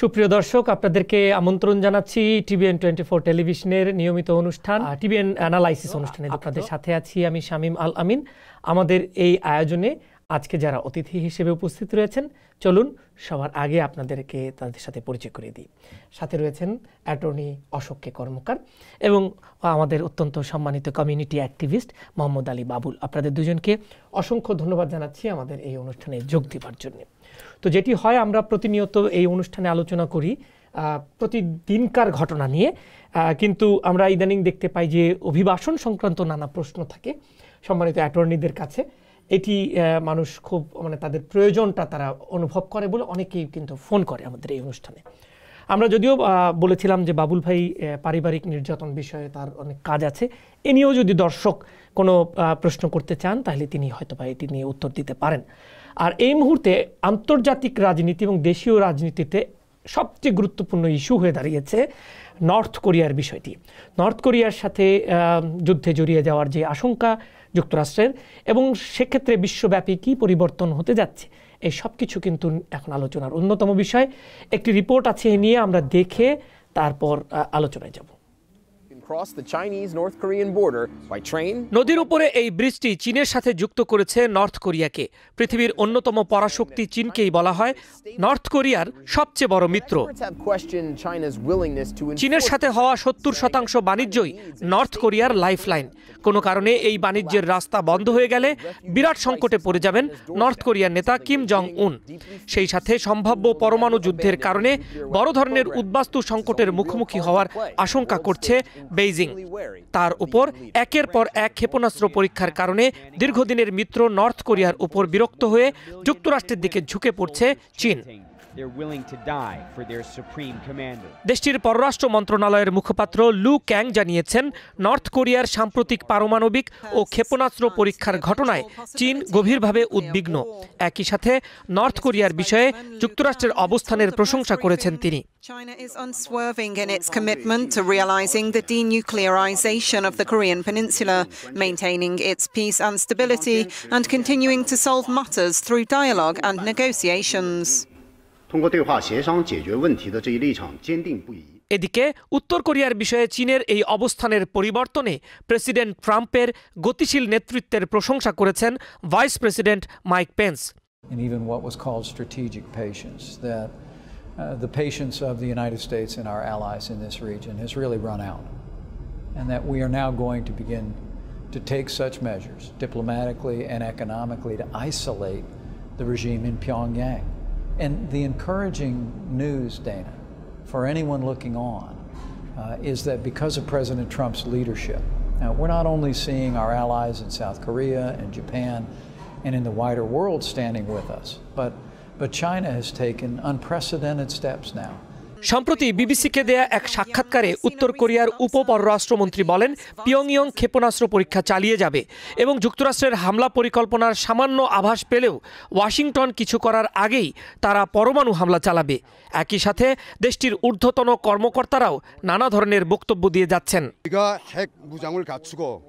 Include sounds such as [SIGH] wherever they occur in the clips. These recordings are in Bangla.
সুপ্রিয় দর্শক আপনাদেরকে আমন্ত্রণ জানাচ্ছি টিভিএন টোয়েন্টি ফোর টেলিভিশনের নিয়মিত অনুষ্ঠান টিভিএন অ্যানালাইসিস অনুষ্ঠানে আপনাদের সাথে আছি আমি শামীম আল আমিন। আমাদের এই আয়োজনে আজকে যারা অতিথি হিসেবে উপস্থিত রয়েছেন চলুন সবার আগে আপনাদেরকে তাদের সাথে পরিচয় করে দিই। সাথে রয়েছেন অ্যাটর্নি অশোক কে কর্মকার এবং আমাদের অত্যন্ত সম্মানিত কমিউনিটি অ্যাক্টিভিস্ট মোহাম্মদ আলী বাবুল। আপনাদের দুজনকে অসংখ্য ধন্যবাদ জানাচ্ছি আমাদের এই অনুষ্ঠানে যোগ দেওয়ার জন্য। তো যেটি হয়, আমরা প্রতিনিয়ত এই অনুষ্ঠানে আলোচনা করি প্রতিদিনকার ঘটনা নিয়ে। কিন্তু আমরা ইদানিং দেখতে পাই যে অভিবাসন সংক্রান্ত নানা প্রশ্ন থাকে সম্মানিত অ্যাটর্নিদের কাছে। এটি মানুষ খুব মানে তাদের প্রয়োজনটা তারা অনুভব করে বলে অনেকেই কিন্তু ফোন করে আমাদের এই অনুষ্ঠানে। আমরা যদিও বলেছিলাম যে বাবুল ভাই পারিবারিক নির্যাতন বিষয়ে তার অনেক কাজ আছে। এ নিয়েও যদি দর্শক কোনো প্রশ্ন করতে চান, তাহলে তিনি হয়তো বা এটি নিয়ে উত্তর দিতে পারেন। আর এই মুহূর্তে আন্তর্জাতিক রাজনীতি এবং দেশীয় রাজনীতিতে সবচেয়ে গুরুত্বপূর্ণ ইস্যু হয়ে দাঁড়িয়েছে নর্থ কোরিয়ার বিষয়টি। নর্থ কোরিয়ার সাথে যুদ্ধে জড়িয়ে যাওয়ার যে আশঙ্কা যুক্তরাষ্ট্রের এবং সেক্ষেত্রে বিশ্বব্যাপী কী পরিবর্তন হতে যাচ্ছে, এই সব কিছু কিন্তু এখন আলোচনার অন্যতম বিষয়। একটি রিপোর্ট আছে এ নিয়ে আমরা দেখে তারপর আলোচনায় যাব। নদীর উপরে এই ব্রিজটি চীনের সাথে যুক্ত করেছে নর্থ কোরিয়াকে। পৃথিবীর অন্যতম পরাশক্তি চীনকেই বলা হয় নর্থ কোরিয়ার সবচেয়ে বড় মিত্র। চীনের সাথে হওয়া সত্তর শতাংশ বাণিজ্যই নর্থ কোরিয়ার লাইফলাইন। কোনো কারণে এই বাণিজ্যের রাস্তা বন্ধ হয়ে গেলে বিরাট সংকটে পড়ে যাবেন নর্থ কোরিয়ার নেতা কিম জং উন সেই সাথে সম্ভাব্য পরমাণু যুদ্ধের কারণে বড় ধরনের উদ্বাস্তু সংকটের মুখোমুখি হওয়ার আশঙ্কা করছে বেইজিং। তার উপর একের পর এক ক্ষেপণাস্ত্র পরীক্ষার কারণে দীর্ঘদিনের মিত্র নর্থ কোরিয়ার উপর বিরক্ত হয়ে যুক্তরাষ্ট্রের দিকে ঝুঁকে পড়ছে চীন। দেশটির পররাষ্ট্র মন্ত্রণালয়ের মুখপাত্র লু ক্যাং জানিয়েছেন নর্থ কোরিয়ার সাম্প্রতিক পারমাণবিক ও ক্ষেপণাস্ত্র পরীক্ষার ঘটনায় চীন গভীরভাবে উদ্বিগ্ন একই সাথে নর্থ কোরিয়ার বিষয়ে যুক্তরাষ্ট্রের অবস্থানের প্রশংসা করেছেন তিনি China is unswerving in its commitment to realizing the denuclearization of the Korean Peninsula, maintaining its peace and stability, and continuing to solve matters through dialogue and negotiations. 通过对话协商解决问题的这一立场坚定不移。এদিকে উত্তর কোরিয়ার বিষয়ে চীনের এই অবস্থানের পরিবর্তনে প্রেসিডেন্ট ট্রাম্পের গতিশীল নেতৃত্বের প্রশংসা করেছেন vice president Mike Pence And even what was called strategic patience, that uh, the patience of the United States and our allies in this region has really run out. And that we are now going to begin to take such measures, diplomatically and economically, to isolate the regime in Pyongyang. And the encouraging news, Dana, for anyone looking on, uh, is that because of President Trump's leadership, now we're not only seeing our allies in South Korea and Japan and in the wider world standing with us, but, but China has taken unprecedented steps now সম্প্রতি বিবিসিকে দেয়া এক সাক্ষাৎকারে উত্তর কোরিয়ার উপ পররাষ্ট্রমন্ত্রী বলেন পিয়ংইয়ং ক্ষেপণাস্ত্র পরীক্ষা চালিয়ে যাবে এবং যুক্তরাষ্ট্রের হামলা পরিকল্পনার সামান্য আভাস পেলেও ওয়াশিংটন কিছু করার আগেই তারা পরমাণু হামলা চালাবে একই সাথে দেশটির ঊর্ধ্বতন কর্মকর্তারাও নানা ধরনের বক্তব্য দিয়ে যাচ্ছেন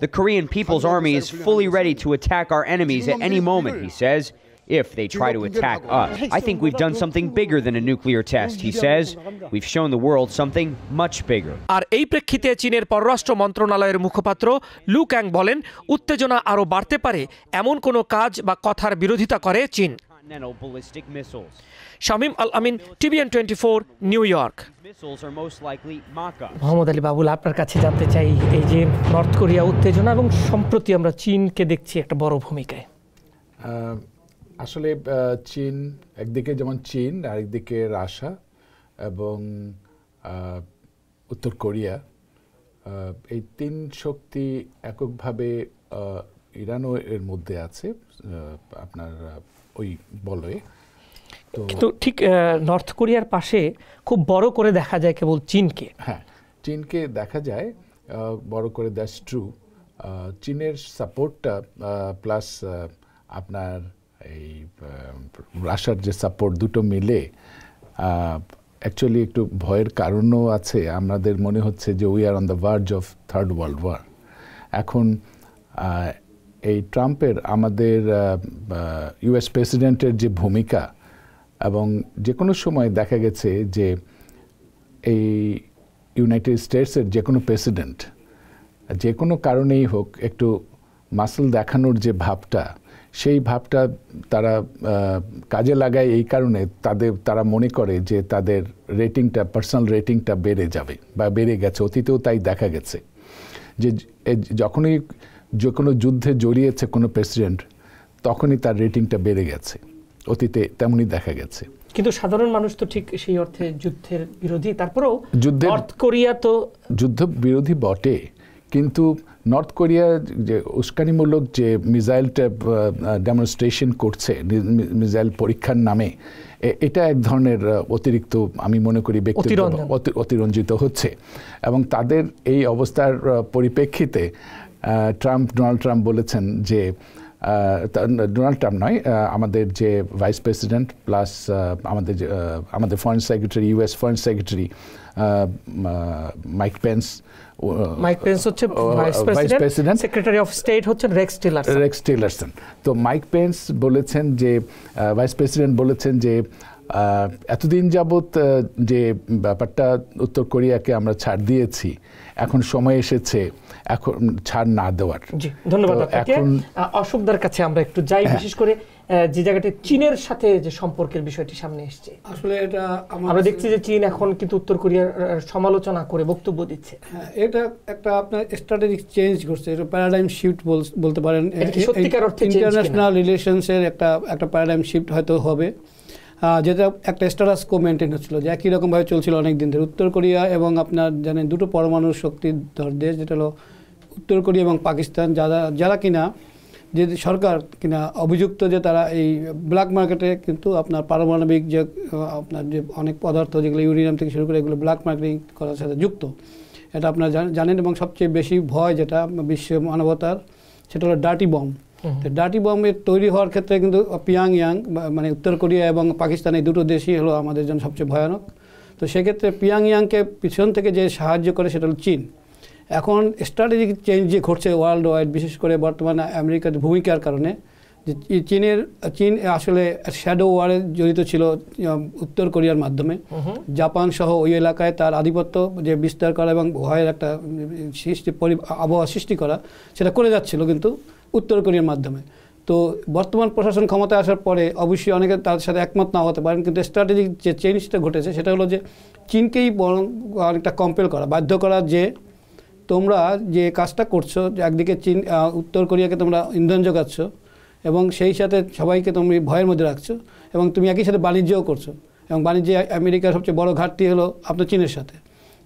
The Korean People's Army is fully ready to attack our enemies at any moment, he says. If they try to attack us. I think we've done something bigger than a nuclear test, he says. We've shown the world something much bigger. আর এই প্রেক্ষিতে চীনের পররাষ্ট্র মন্ত্রণালয়ের মুখপাত্র লু ক্যাং বলেন উত্তেজনা আরও বাড়তে পারে এমন কোনো কাজ বা কথার বিরোধিতা করে চীন। Shamim Al Amin T V N twenty four New York. Mohammad Ali Babul আপনার কাছে জানতে চাই এই যে নর্থ কোরিয়া উত্তেজনা এবং সম্প্রতি আমরা চীনকে দেখছি একটা বড় ভূমিকায়। আসলে চীন একদিকে যেমন চীন আরেকদিকে রাশা এবং উত্তর কোরিয়া। এই তিন শক্তি এককভাবে ইরানও এর মধ্যে আছে আপনার ওই বলয়ে। তো ঠিক নর্থ কোরিয়ার পাশে খুব বড় করে দেখা যায় কেবল চীনকে। হ্যাঁ চীনকে দেখা যায় বড় করে দ্যাটস ট্রু। চীনের সাপোর্টটা প্লাস আপনার এই রাশার যে সাপোর্ট দুটো মিলে অ্যাকচুয়ালি একটু ভয়ের কারণও আছে। আমাদের মনে হচ্ছে যে we are on the verge of third world war এখন এই ট্রাম্পের আমাদের ইউএস প্রেসিডেন্টের যে ভূমিকা এবং যে কোনো সময় দেখা গেছে যে এই ইউনাইটেড স্টেটসের যে কোনো প্রেসিডেন্ট যে কোনো কারণেই হোক, একটু মাসল দেখানোর যে ভাবটা সেই ভাবটা তারা কাজে লাগায় এই কারণে তাদের তারা মনে করে যে তাদের রেটিংটা পার্সোনাল রেটিংটা বেড়ে যাবে বা বেড়ে গেছে। অতীতেও তাই দেখা গেছে যে যখনই যে কোনো যুদ্ধে জড়িয়েছে কোনো প্রেসিডেন্ট তখনই তার রেটিংটা বেড়ে গেছে। অতীতে তেমনই দেখা গেছে। কিন্তু সাধারণ মানুষ তো ঠিক সেই অর্থে যুদ্ধের বিরোধী তারপরেও নর্থ কোরিয়া তো যুদ্ধ বিরোধী বটে কিন্তু নর্থ কোরিয়া যে উস্কানিমূলক যে মিসাইলটা ডেমনস্ট্রেশন করছে মিসাইল পরীক্ষার নামে এটা এক ধরনের অতিরিক্ত আমি মনে করি ব্যক্তিগত অতিরঞ্জিত হচ্ছে। এবং তাদের এই অবস্থার পরিপ্রেক্ষিতে ট্রাম্প ডোনাল্ড ট্রাম্প বলেছেন যে ডোনাল্ড ট্রাম্প নয় আমাদের যে ভাইস প্রেসিডেন্ট প্লাস আমাদের আমাদের foreign secretary US foreign secretary Mike Pence Mike Pence হচ্ছে vice president secretary of state হচ্ছেন রেক্স টিলারসন রেক্স টিলারসন তো মাইক পেন্স বলেছেন যে ভাইস প্রেসিডেন্ট বলেছেন যে আহ, এতদিন যাবৎ যে ব্যাপারটা উত্তর কোরিয়াকে আমরা ছাড় দিয়েছি এখন সময় এসেছে এখন ছাড় না দেওয়ার। জি ধন্যবাদ এখন অশোকদার কাছে আমরা একটু যাই [COUGHS] বিশেষ করে যে জায়গাটি চীনের সাথে যে সম্পর্কের বিষয়টি সামনে এসছে। আসলে এটা আমরা দেখছি যে চীন এখন কিন্তু উত্তর কোরিয়ার সমালোচনা করে বক্তব্য দিচ্ছে। হ্যাঁ, এটা একটা আপনার স্ট্র্যাটেজিক চেঞ্জ করছে এটা প্যারাডাইম শিফট বলতে পারেন। সত্যিকার অর্থে ইন্টারন্যাশনাল রিলেশনসের একটা একটা প্যারাডাইম শিফট হয়তো হবে। যেটা একটা স্ট্যাটাস কো মেনটেন হচ্ছিল যে একই রকমভাবে চলছিল অনেক দিন ধরে। উত্তর কোরিয়া এবং আপনার জানেন দুটো পরমাণু শক্তিধর দেশ যেটা হলো উত্তর কোরিয়া এবং পাকিস্তান যারা যারা কিনা যে সরকার কিনা অভিযুক্ত যে তারা এই ব্ল্যাক মার্কেটে কিন্তু আপনার পারমাণবিক যে আপনার যে অনেক পদার্থ যেগুলো ইউরেনিয়াম থেকে শুরু করে এগুলো ব্ল্যাক মার্কেটিং করার সাথে যুক্ত। এটা আপনারা জানেন এবং সবচেয়ে বেশি ভয় যেটা বিশ্ব মানবতার সেটা হলো ডার্টি বম ডার্টি বমের তৈরি হওয়ার ক্ষেত্রে কিন্তু পিয়াং ইয়াং মানে উত্তর কোরিয়া এবং পাকিস্তান এই দুটো দেশই হলো আমাদের জন্য সবচেয়ে ভয়ানক। তো সেক্ষেত্রে পিয়াং ইয়াংকে পিছন থেকে যে সাহায্য করে সেটা হলো চীন। এখন স্ট্র্যাটেজিক চেঞ্জ যে ঘটছে ওয়ার্ল্ড ওয়াইড বিশেষ করে বর্তমানে আমেরিকার ভূমিকার কারণে যে চীনের চীন আসলে শ্যাডো ওয়ারে জড়িত ছিল উত্তর কোরিয়ার মাধ্যমে। জাপান সহ ওই এলাকায় তার আধিপত্য যে বিস্তার করা এবং ভয়ের একটা সৃষ্টি পরি- আবহাওয়া সৃষ্টি করা সেটা করে যাচ্ছিল কিন্তু উত্তর কোরিয়ার মাধ্যমে। তো বর্তমান প্রশাসন ক্ষমতায় আসার পরে অবশ্যই অনেকে তার সাথে একমত না হতে পারেন কিন্তু স্ট্র্যাটেজিক যে চেঞ্জটা ঘটেছে সেটা হলো যে চীনকেই বরং অনেকটা কম্পেল করা বাধ্য করা যে তোমরা যে কাজটা করছ যে একদিকে চীন উত্তর কোরিয়াকে তোমরা ইন্ধন যোগাচ্ছ এবং সেই সাথে সবাইকে তুমি ভয়ের মধ্যে রাখছো এবং তুমি একই সাথে বাণিজ্যও করছ এবং বাণিজ্যে আমেরিকার সবচেয়ে বড় ঘাটতি হলো আপনার চীনের সাথে।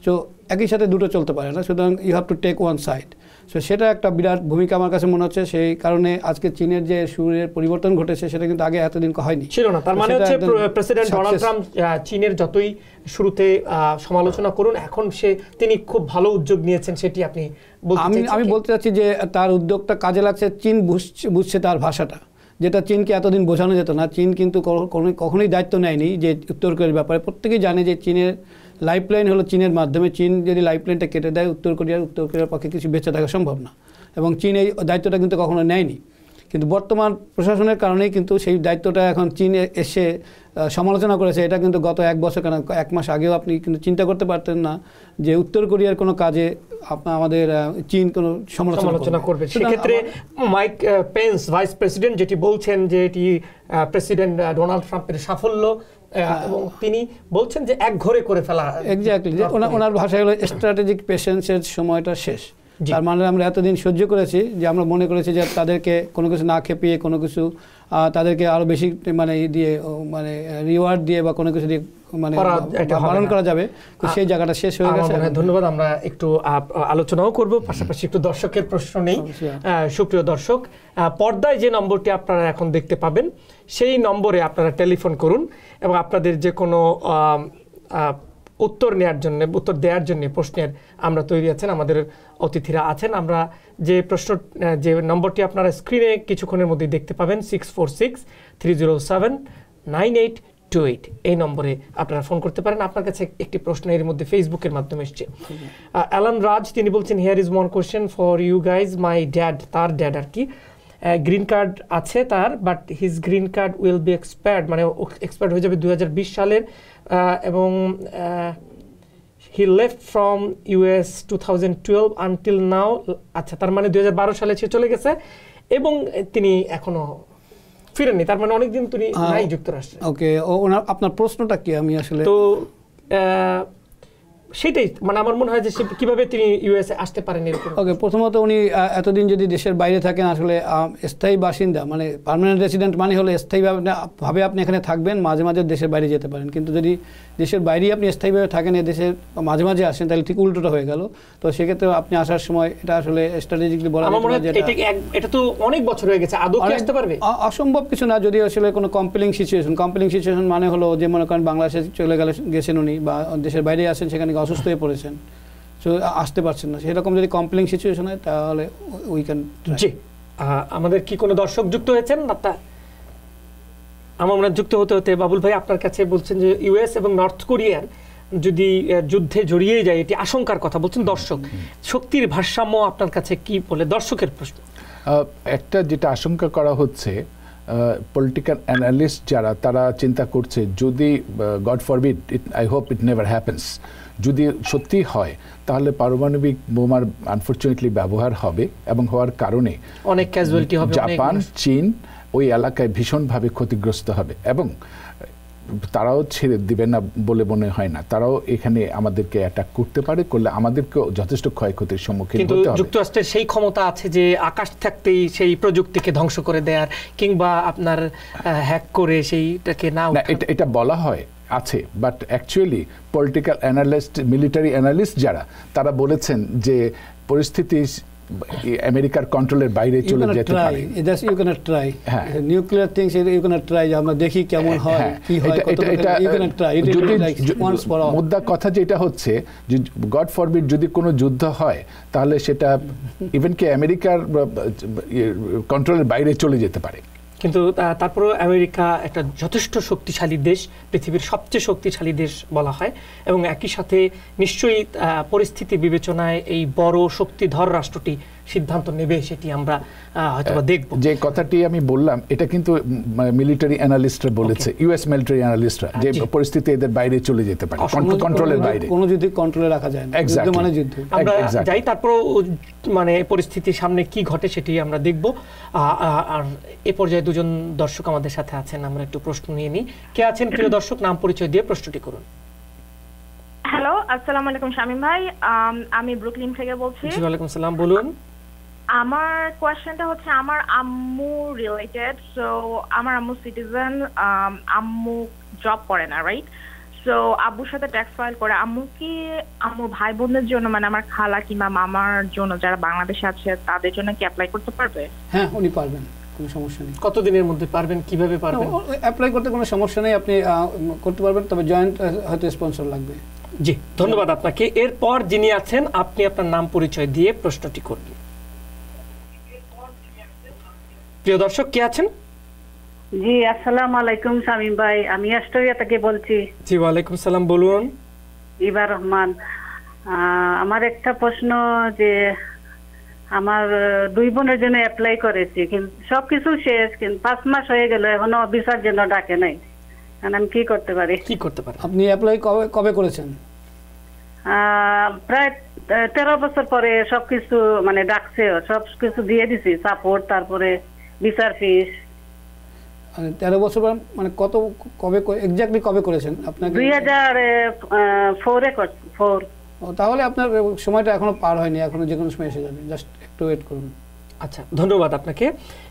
তো একই সাথে দুটো চলতে পারে না, সুতরাং you have to take one side so সেটা একটা বিরাট ভূমিকা আমার কাছে মনে হচ্ছে। সেই কারণে আজকে চীনের যে সুরের পরিবর্তন ঘটেছে সেটা কিন্তু আগে এতদিন হয়নি। ছিল না। তার মানে হচ্ছে প্রেসিডেন্ট ডোনাল্ড ট্রাম্প চীনের যতই শুরুতে সমালোচনা করুন এখন সে তিনি খুব ভালো উদ্যোগ নিয়েছেন সেটি আপনি বলতে আমি আমি বলতে চাচ্ছি যে তার উদ্যোগটা কাজে লাগছে চীন বুঝছে বুঝছে তার ভাষাটা। যেটা চীনকে এতদিন বোঝানো যেত না। চীন কিন্তু কোনো- কোনো- কখনোই দায়িত্ব নেয়নি যে উত্তর কোরিয়ার ব্যাপারে। প্রত্যেকেই জানে যে চীনের লাইফলাইন হলো চীনের মাধ্যমে। চীন যদি লাইফলাইনটা কেটে দেয় উত্তর কোরিয়ার উত্তর কোরিয়ার পক্ষে কিছু বেঁচে থাকা সম্ভব না। এবং চীন এই দায়িত্বটা কিন্তু কখনো নেয়নি। কিন্তু বর্তমান প্রশাসনের কারণেই কিন্তু সেই দায়িত্বটা এখন চীন এসে সমালোচনা করেছে। এটা কিন্তু গত এক বছর কেন এক মাস আগেও আপনি কিন্তু চিন্তা করতে পারতেন না যে উত্তর কোরিয়ার কোনো কাজে আমাদের চীন কোনো সমালোচনা করবে। সেক্ষেত্রে মাইক পেন্স ভাইস প্রেসিডেন্ট যেটি বলছেন যে এটি প্রেসিডেন্ট ডোনাল্ড ট্রাম্পের সাফল্য এবং তিনি বলছেন যে এক ঘরে করে ফেলা এক্স্যাক্টলি ওনার ভাষায় হলো স্ট্র্যাটেজিক পেশেন্সের সময়টা শেষ। তার মানে আমরা এতদিন সহ্য করেছি যে আমরা মনে করেছি যে তাদেরকে কোনো কিছু না খেপিয়ে কোনো কিছু তাদেরকে আরও বেশি মানে দিয়ে মানে রিওয়ার্ড দিয়ে বা কোনো কিছু দিয়ে মানে পালন করা যাবে। তো সেই জায়গাটা শেষ হয়ে গেছে। ধন্যবাদ আমরা একটু আলোচনাও করব পাশাপাশি একটু দর্শকের প্রশ্ন নেই। আহ, সুপ্রিয় দর্শক পর্দায় যে নম্বরটি আপনারা এখন দেখতে পাবেন সেই নম্বরে আপনারা টেলিফোন করুন। এবং আপনাদের যে কোনো উত্তর নেওয়ার জন্য, উত্তর দেওয়ার জন্য প্রশ্নের আমরা তৈরি আছেন, আমাদের অতিথিরা আছেন। আমরা যে প্রশ্ন যে নম্বরটি আপনারা স্ক্রিনে কিছুক্ষণের মধ্যে দেখতে পাবেন six four six three zero seven nine eight two eight এই নম্বরে আপনারা ফোন করতে পারেন। আপনার কাছে একটি প্রশ্ন এর মধ্যে ফেসবুকের মাধ্যমে এসছে। অ্যালান রাজ, তিনি বলছেন here is one question for you guys my dad তার ড্যাড আর কি। গ্রিন কার্ড আছে তার but his green card will be expired মানে এক্সপায়ার্ড হয়ে যাবে দুই সালের এবং he left from US two thousand twelve until now আচ্ছা তার মানে দুই হাজার বারো সালে সে চলে গেছে এবং তিনি এখনও ফিরেননি তার মানে অনেকদিন তিনি নাই যুক্তরাষ্ট্রে। ওকে আপনার প্রশ্নটা কি? আমি আসলে তো সেটাই মানে আমার মনে হয় যে কীভাবে তিনি ইউএসএ আসতে পারেন এরকম। ওকে প্রথমত উনি এতদিন যদি দেশের বাইরে থাকেন আসলে স্থায়ী বাসিন্দা মানে পার্মানেন্ট রেসিডেন্ট মানে হলে স্থায়ীভাবে আপনি- ভাবে আপনি এখানে থাকবেন মাঝে মাঝে দেশের বাইরে যেতে পারেন। কিন্তু যদি দেশের বাইরেই আপনি স্থায়ীভাবে থাকেন এ দেশের মাঝে মাঝে আসেন তাহলে ঠিক উল্টোটা হয়ে গেল। তো সেক্ষেত্রে আপনি আসার সময় এটা আসলে স্ট্র্যাটেজিকলি বলা এটা তো অনেক বছর হয়ে গেছে। আদৌ আসতে পারবে? অসম্ভব কিছু না যদি আসলে কোনো কম্পেলিং সিচুয়েশন কম্পেলিং সিচুয়েশন মানে হলো যে মনে করেন বাংলাদেশে চলে গেলে গেছেন উনি বা দেশের বাইরে আসেন সেখানে অসুস্থ হয়ে পড়েছেন সো আসতে পারছেন না। সেরকম যদি কম্পেলিং সিচুয়েশন হয় তাহলে উই ক্যান জি আমাদের কি কোনো দর্শক যুক্ত হয়েছেন? না তা আমার মনে যুক্ত হতে হতে বাবুল ভাই আপনার কাছে বলছেন যে ইউএস এবং নর্থ কোরিয়ার যদি যুদ্ধে জড়িয়ে যায় এটি আশঙ্কার কথা বলছেন দর্শক। শক্তির ভারসাম্য আপনার কাছে কি বলে দর্শকের প্রশ্ন? আহ, একটা যেটা আশঙ্কা করা হচ্ছে পলিটিক্যাল অ্যানালিস্ট যারা তারা চিন্তা করছে যদি God forbid it I hope it never happens যদি সত্যি হয় তাহলে পারমাণবিক বোমার আনফর্চুনেটলি ব্যবহার হবে এবং হওয়ার কারণে অনেক ক্যাজুয়ালিটি হবে জাপান চীন ওই এলাকায় ভীষণভাবে ক্ষতিগ্রস্ত হবে এবং তারাও ছেড়ে দিবে না বলে মনে হয় না। তারাও এখানে আমাদেরকে অ্যাটাক করতে পারে করলে আমাদেরকেও যথেষ্ট ক্ষয়ক্ষতির সম্মুখীন কিন্তু হতে হবে। যুক্তরাষ্ট্রের সেই ক্ষমতা আছে যে আকাশ থাকতেই সেই প্রযুক্তিকে ধ্বংস করে দেয়ার কিংবা আপনার হ্যাক করে সেইটাকে না এটা বলা হয় আছে। But actually political analyst military analyst যারা তারা বলেছেন যে পরিস্থিতি আমেরিকার কন্ট্রোলের বাইরে চলে যেতে পারে। জাস্ট ইউ ক্যান ট্রাই হ্যাঁ। Nuclear things you can try আমরা দেখি কেমন হয় হ্যাঁ, কি হয় এটা- you can try it like once for all মুদ্রা কথা যেটা হচ্ছে যে গড ফরবিড যদি কোনো যুদ্ধ হয় তাহলে সেটা ইভেন কি আমেরিকার কন্ট্রোলের বাইরে চলে যেতে পারে। কিন্তু তারপরেও আমেরিকা একটা যথেষ্ট শক্তিশালী দেশ, পৃথিবীর সবচেয়ে শক্তিশালী দেশ বলা হয়। এবং একই সাথে নিশ্চয়ই পরিস্থিতি বিবেচনায় এই বড় শক্তিধর রাষ্ট্রটি সিদ্ধান্ত নেবে সেটি আমরা হয়তো দেখব। যে কথাটি আমি বললাম এটা কিন্তু মিলিটারি অ্যানালিস্টরা বলেছে ইউএস মিলিটারি অ্যানালিস্টরা যে পরিস্থিতি এদের বাইরে চলে যেতে পারে কন্ট্রোলের বাইরে। কোনো যুদ্ধ কন্ট্রোলে রাখা যায় না যুদ্ধ মানে যুদ্ধ। আমরা যাই তারপরও মানে পরিস্থিতির সামনে কি ঘটে সেটি আমরা দেখব। আর এ পর্যায়ে দুজন দর্শক আমাদের সাথে আছেন আমরা একটু প্রশ্ন নিয়ে নিই। কে আছেন প্রিয় দর্শক? নাম পরিচয় দিয়ে প্রশ্নটি করুন। হ্যালো আসসালামু আলাইকুম শামীম ভাই। আমি ব্রুকলিন থেকে বলছি। জি ওয়ালাইকুম সালাম বলুন। আমার কোয়েশ্চেনটা হচ্ছে আমার আম্মু রিলেটেড সো আমার আম্মু সিটিজেন আম্মু জব করে না রাইট সো আব্বুর সাথে ট্যাক্স ফাইল করে। আম্মু কি আম্মুর ভাই বোনদের জন্য মানে আমার খালা কিংবা মামার জন্য যারা বাংলাদেশে আছে তাদের জন্য কি অ্যাপ্লাই করতে পারবে? হ্যাঁ উনি পারবেন কোনো সমস্যা নেই। কতদিনের মধ্যে পারবেন কীভাবে পারবেন? অ্যাপ্লাই করতে কোনো সমস্যা নেই আপনি করতে পারবেন তবে জয়েন্ট হয়তো স্পন্সর লাগবে। জি ধন্যবাদ আপনাকে। এরপর যিনি আছেন আপনি আপনার নাম পরিচয় দিয়ে প্রশ্নটি করবেন প্রিয় দর্শক কে আছেন? জি আসসালামু আলাইকুম শামীম ভাই। আমি অস্ট্রেলিয়া থেকে বলছি। জি ওয়ালাইকুম সালাম বলুন। ইবা রহমান আমার একটা প্রশ্ন যে আমার দুই বোনের জন্য অ্যাপ্লাই করেছি কিন্তু সবকিছু শেষ কিন্তু পাঁচ মাস হয়ে গেল এখনও অফিসার জন্য ডাকে নাই। আমি কি করতে পারি? কি করতে পারি? আপনি অ্যাপ্লাই কবে কবে করেছেন? প্রায় তেরো বছর পরে সবকিছু মানে ডাকছে সব কিছু দিয়ে দিছি সাপোর্ট তারপরে বিচার ফিস মানে তেরো বছর পর মানে কত কবে এক্স্যাক্টলি কবে করেছেন আপনাকে? দুই হাজার ফোরে ফোর ও, তাহলে আপনার সময়টা এখনও পার হয়নি এখনও যে কোনো সময় এসে যাবে। জাস্ট একটু ওয়েট করুন। আচ্ছা ধন্যবাদ আপনাকে।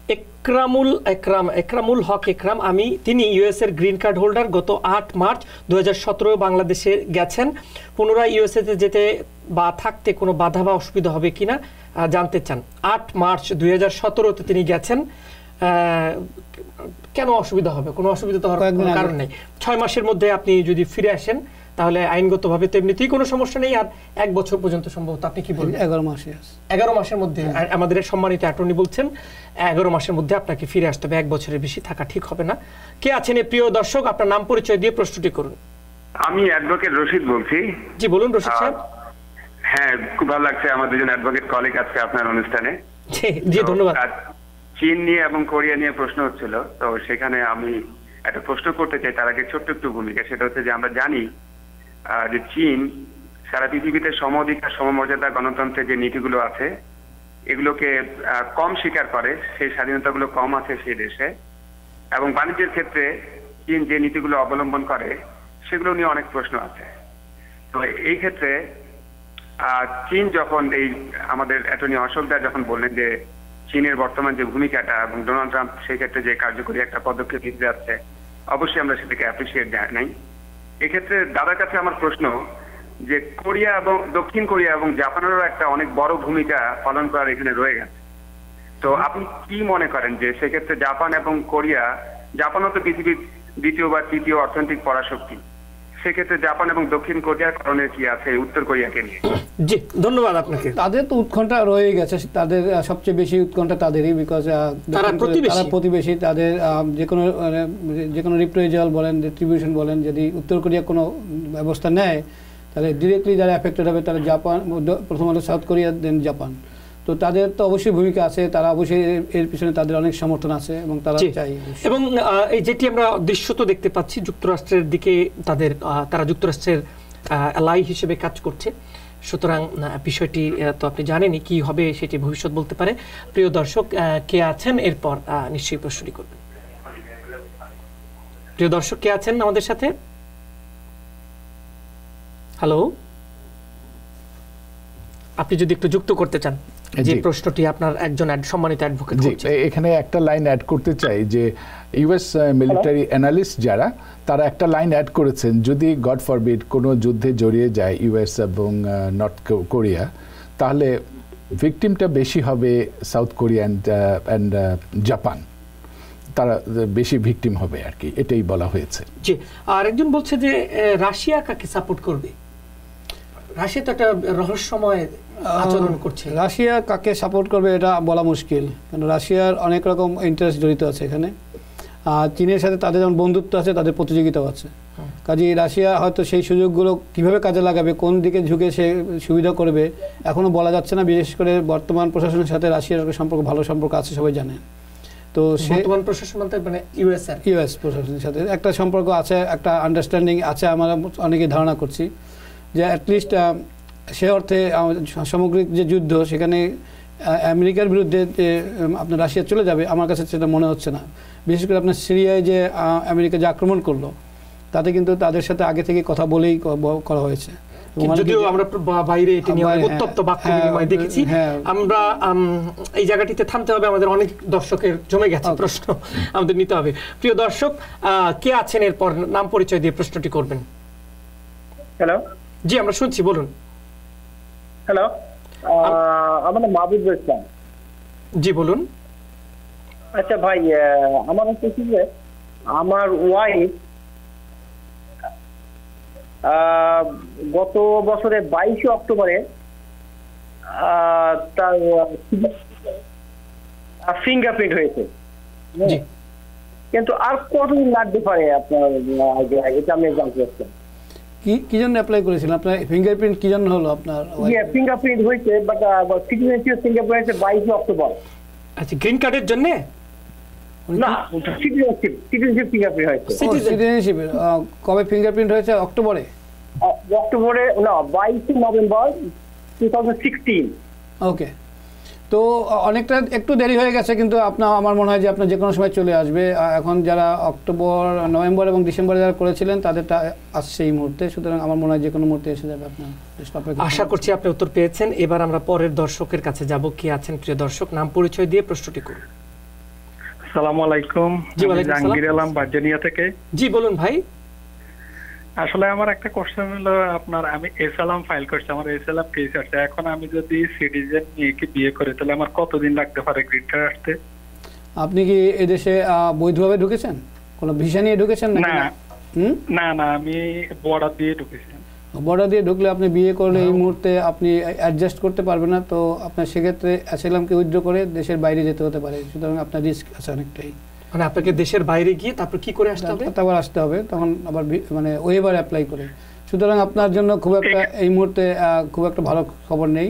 একরামুল একরাম একরামুল হক একরাম। আমি তিনি ইউএস এর গ্রিন কার্ড হোল্ডার গত আট মার্চ দুই হাজার সতেরো বাংলাদেশে গেছেন। পুনরায় ইউএসএ তে যেতে বা থাকতে কোনো বাধা বা অসুবিধা হবে কিনা জানতে চান। আট মার্চ দুই হাজার সতেরোতে তিনি গেছেন। আহ, কেন অসুবিধা হবে? কোনো অসুবিধা তো হওয়ার কারণ নেই। ছয় মাসের মধ্যে আপনি যদি ফিরে আসেন তাহলে আইনগতভাবে তো এমনিতেই কোনো সমস্যা নেই আর এক বছর পর্যন্ত সম্ভবত। আপনি কি বলবেন? এগারো মাসে এগারো মাসের মধ্যে। আমাদের সম্মানিত অ্যাটর্নি বলছেন এগারো মাসের মধ্যে আপনাকে ফিরে আসতে হবে এক বছরের বেশি থাকা ঠিক হবে না। কে আছেন এই প্রিয় দর্শক? আপনার নাম পরিচয় দিয়ে প্রশ্নটি করুন। আমি অ্যাডভোকেট রশিদ বলছি। জি বলুন রশিদ সাহেব। হ্যাঁ খুব ভালো লাগছে আমার দুজন অ্যাডভোকেট কলিগ আজকে আপনার অনুষ্ঠানে। জি, জি ধন্যবাদ। চীন নিয়ে এবং কোরিয়া নিয়ে প্রশ্ন হচ্ছিল। তো সেখানে আমি একটা প্রশ্ন করতে চাই তার আগে ছোট্ট একটু ভূমিকা। সেটা হচ্ছে যে আমরা জানি যে চীন, সারা পৃথিবীতে সম অধিকার সমমর্যাদা গণতন্ত্রের যে নীতিগুলো আছে, এগুলোকে কম স্বীকার করে, সেই স্বাধীনতাগুলো কম আছে সেই দেশে। এবং বাণিজ্যের ক্ষেত্রে চীন যে নীতিগুলো অবলম্বন করে, সেগুলো নিয়ে অনেক প্রশ্ন আছে। তো এই ক্ষেত্রে চীন যখন এই আমাদের অ্যাটর্নি অশোকদার যখন বললেন যে চীনের বর্তমান যে ভূমিকাটা এবং ডোনাল্ড ট্রাম্প সেই ক্ষেত্রে যে কার্যকরী একটা পদক্ষেপ নিতে যাচ্ছে, অবশ্যই আমরা সেটাকে অ্যাপ্রিসিয়েট জানাই। এক্ষেত্রে দাদার কাছে আমার প্রশ্ন যে কোরিয়া এবং দক্ষিণ কোরিয়া এবং জাপানেরও একটা অনেক বড় ভূমিকা পালন করার এখানে রয়ে গেছে। তো আপনি কি মনে করেন যে সেক্ষেত্রে জাপান এবং কোরিয়া, জাপানও তো পৃথিবীর দ্বিতীয় বা তৃতীয় অর্থনৈতিক পরাশক্তি সেক্ষেত্রে জাপান এবং দক্ষিণ কোরিয়ার কারণে কি আছে? উত্তর কোরিয়াকে নিয়ে। জি ধন্যবাদ আপনাকে। তাদের তো উৎকণ্ঠা রয়ে গেছে তাদের সবচেয়ে বেশি উৎকণ্ঠা তাদেরই বিকজ তারা প্রতিবেশী। তাদের যে কোনো মানে, যে কোনো রিপ্রেজাল বলেন ডিস্ট্রিবিউশন বলেন যদি উত্তর কোরিয়া কোনো ব্যবস্থা নেয় তাহলে ডিরেক্টলি যারা এফেক্টেড হবে তারা জাপান প্রথমত সাউথ কোরিয়া দেন জাপান তো তাদের তো অবশ্যই ভূমিকা আছে তারা অবশ্যই এর- পিছনে তাদের অনেক সমর্থন আছে এবং তারা চাই এবং এই যেটি আমরা দৃশ্য তো দেখতে পাচ্ছি যুক্তরাষ্ট্রের দিকে তাদের তারা যুক্তরাষ্ট্রের এলাই হিসেবে কাজ করছে। সুতরাং বিষয়টি তো আপনি জানেনই কি হবে সেটি ভবিষ্যৎ বলতে পারে। প্রিয় দর্শক কে আছেন? এরপর নিশ্চয়ই প্রশ্নটি করবেন। প্রিয় দর্শক কে আছেন আমাদের সাথে? হ্যালো? আপনি যদি একটু যুক্ত করতে চান। যে। প্রশ্নটি আপনার একজন সম্মানিত অ্যাডভোকেট এখানে একটা লাইন অ্যাড করতে চাই যে ইউএস মিলিটারি অ্যানালিস্ট যারা তারা একটা লাইন অ্যাড করেছেন যদি গড ফরবিড কোনো যুদ্ধে জড়িয়ে যায় ইউএস এবং নর্থ কোরিয়া তাহলে ভিকটিমটা বেশি হবে সাউথ কোরিয়া অ্যান্ড জাপান তারা বেশি ভিকটিম হবে আর কি এটাই বলা হয়েছে। জি আর একজন বলছে যে রাশিয়া কাকে সাপোর্ট করবে? রাশিয়া তো একটা রহস্যময় আচরণ করছে। রাশিয়া কাকে সাপোর্ট করবে এটা বলা মুশকিল কারণ রাশিয়ার অনেক রকম ইন্টারেস্ট জড়িত আছে এখানে। আর চীনের সাথে তাদের যেমন বন্ধুত্ব আছে তাদের প্রতিযোগিতাও আছে। কাজে রাশিয়া হয়তো সেই সুযোগগুলো কীভাবে কাজে লাগাবে কোন দিকে ঝুঁকে সে সুবিধা করবে এখনও বলা যাচ্ছে না। বিশেষ করে বর্তমান প্রশাসনের সাথে রাশিয়ার একটা সম্পর্ক ভালো সম্পর্ক আছে সবাই জানে। তো সে বর্তমান প্রশাসন মানে ইউএসএর ইউএস প্রশাসনের সাথে একটা সম্পর্ক আছে একটা আন্ডারস্ট্যান্ডিং আছে আমরা অনেকে ধারণা করছি। যে অ্যাটলিস্ট সে অর্থে সামগ্রিক যে যুদ্ধ সেখানে আমেরিকার বিরুদ্ধে যে আপনার রাশিয়া চলে যাবে আমার কাছে সেটা মনে হচ্ছে না। বিশেষ করে আপনার সিরিয়ায় যে আমেরিকা যে আক্রমণ করল তাতে কিন্তু তাদের সাথে আগে থেকে কথা বলেই করা হয়েছে। যদিও আমরা বাইরে এটি নিয়ে উত্তপ্ত হ্যাঁ, বাক্য হ্যাঁ, বিনিময় দেখেছি হ্যাঁ। আমরা এই জায়গাটিতে থামতে হবে আমাদের অনেক দর্শকের জমে গেছে প্রশ্ন আমাদের নিতে হবে। প্রিয় দর্শক আহ, কে আছেন এরপর নাম পরিচয় দিয়ে প্রশ্নটি করবেন? হ্যালো জি আমরা শুনছি বলুন। হ্যালো আমার নাম মাহবুব ইসলাম। জি বলুন। আচ্ছা ভাই আমার হচ্ছে কি যে আমার ওয়াইফ গত বছরের বাইশে অক্টোবরে তার ফিঙ্গারপ্রিন্ট হয়েছে। কিন্তু আর কতদিন লাগতে পারে আপনার এটা আমি জানতে চাচ্ছি। কি কি জন্য অ্যাপ্লাই করেছিলেন? আপনার ফিঙ্গারপ্রিন্ট কি জন্য হলো আপনার ফিঙ্গারপ্রিন্ট হয়েছে বাট সিটিজেনশিপ ফিঙ্গারপ্রিন্ট হয়েছে বাইশে অক্টোবর। আচ্ছা গ্রিন কার্ডের জন্য? না সিটিজেনশিপ সিটিজেনশিপ ফিঙ্গারপ্রিন্ট হয়েছে। Citizen- কবে ফিঙ্গারপ্রিন্ট হয়েছে? অক্টোবরে? অক্টোবরে না বাইশে November two thousand sixteen okay তো অনেকটা একটু দেরি হয়ে গেছে কিন্তু আপনার আমার মনে হয় যে আপনার যে কোনো সময় চলে আসবে। এখন যারা অক্টোবর নভেম্বর এবং ডিসেম্বরে যারা করেছিলেন তাদেরটা আসছে এই মুহূর্তে। সুতরাং আমার মনে হয় যে কোনো মুহূর্তে এসে যাবে আপনার। আশা করছি আপনি উত্তর পেয়েছেন। এবার আমরা পরের দর্শকের কাছে যাব। কি আছেন প্রিয় দর্শক? নাম পরিচয় দিয়ে প্রশ্নটি করুন। সালাম আলাইকুম। জি, ওয়ালাইকুম সালাম। জাহাঙ্গীর আলম বার্জেনিয়া থেকে। জি বলুন ভাই। আসলে আমার একটা কোশ্চেন হলো আপনার আমি এসএলএম ফাইল করছি আমার এসএলএম কেস আছে এখন আমি যদি সিটিজেন নিয়ে কি বিয়ে করি তাহলে আমার কতদিন লাগতে পারে গ্রিন কার্ড আসতে? আপনি কি এদেশে বৈধভাবে ঢুকেছেন? কোনো ভিসা নিয়ে ঢুকেছেন না। না? না না আমি বর্ডার দিয়ে ঢুকেছি। বর্ডার দিয়ে ঢুকলে আপনি বিয়ে করলে এই মুহূর্তে আপনি অ্যাডজাস্ট করতে পারবেন না তো আপনার সেক্ষেত্রে অ্যাসাইলামকে উইথড্র করে দেশের বাইরে যেতে হতে পারে। সুতরাং আপনার রিস্ক আছে অনেকটাই। মানে আপনাকে দেশের বাইরে গিয়ে তারপর কি করে আসতে হবে? তারপর আসতে হবে তখন আবার মানে ওয়েবার অ্যাপ্লাই করে। সুতরাং আপনার জন্য খুব একটা এই মুহূর্তে খুব একটা ভালো খবর নেই।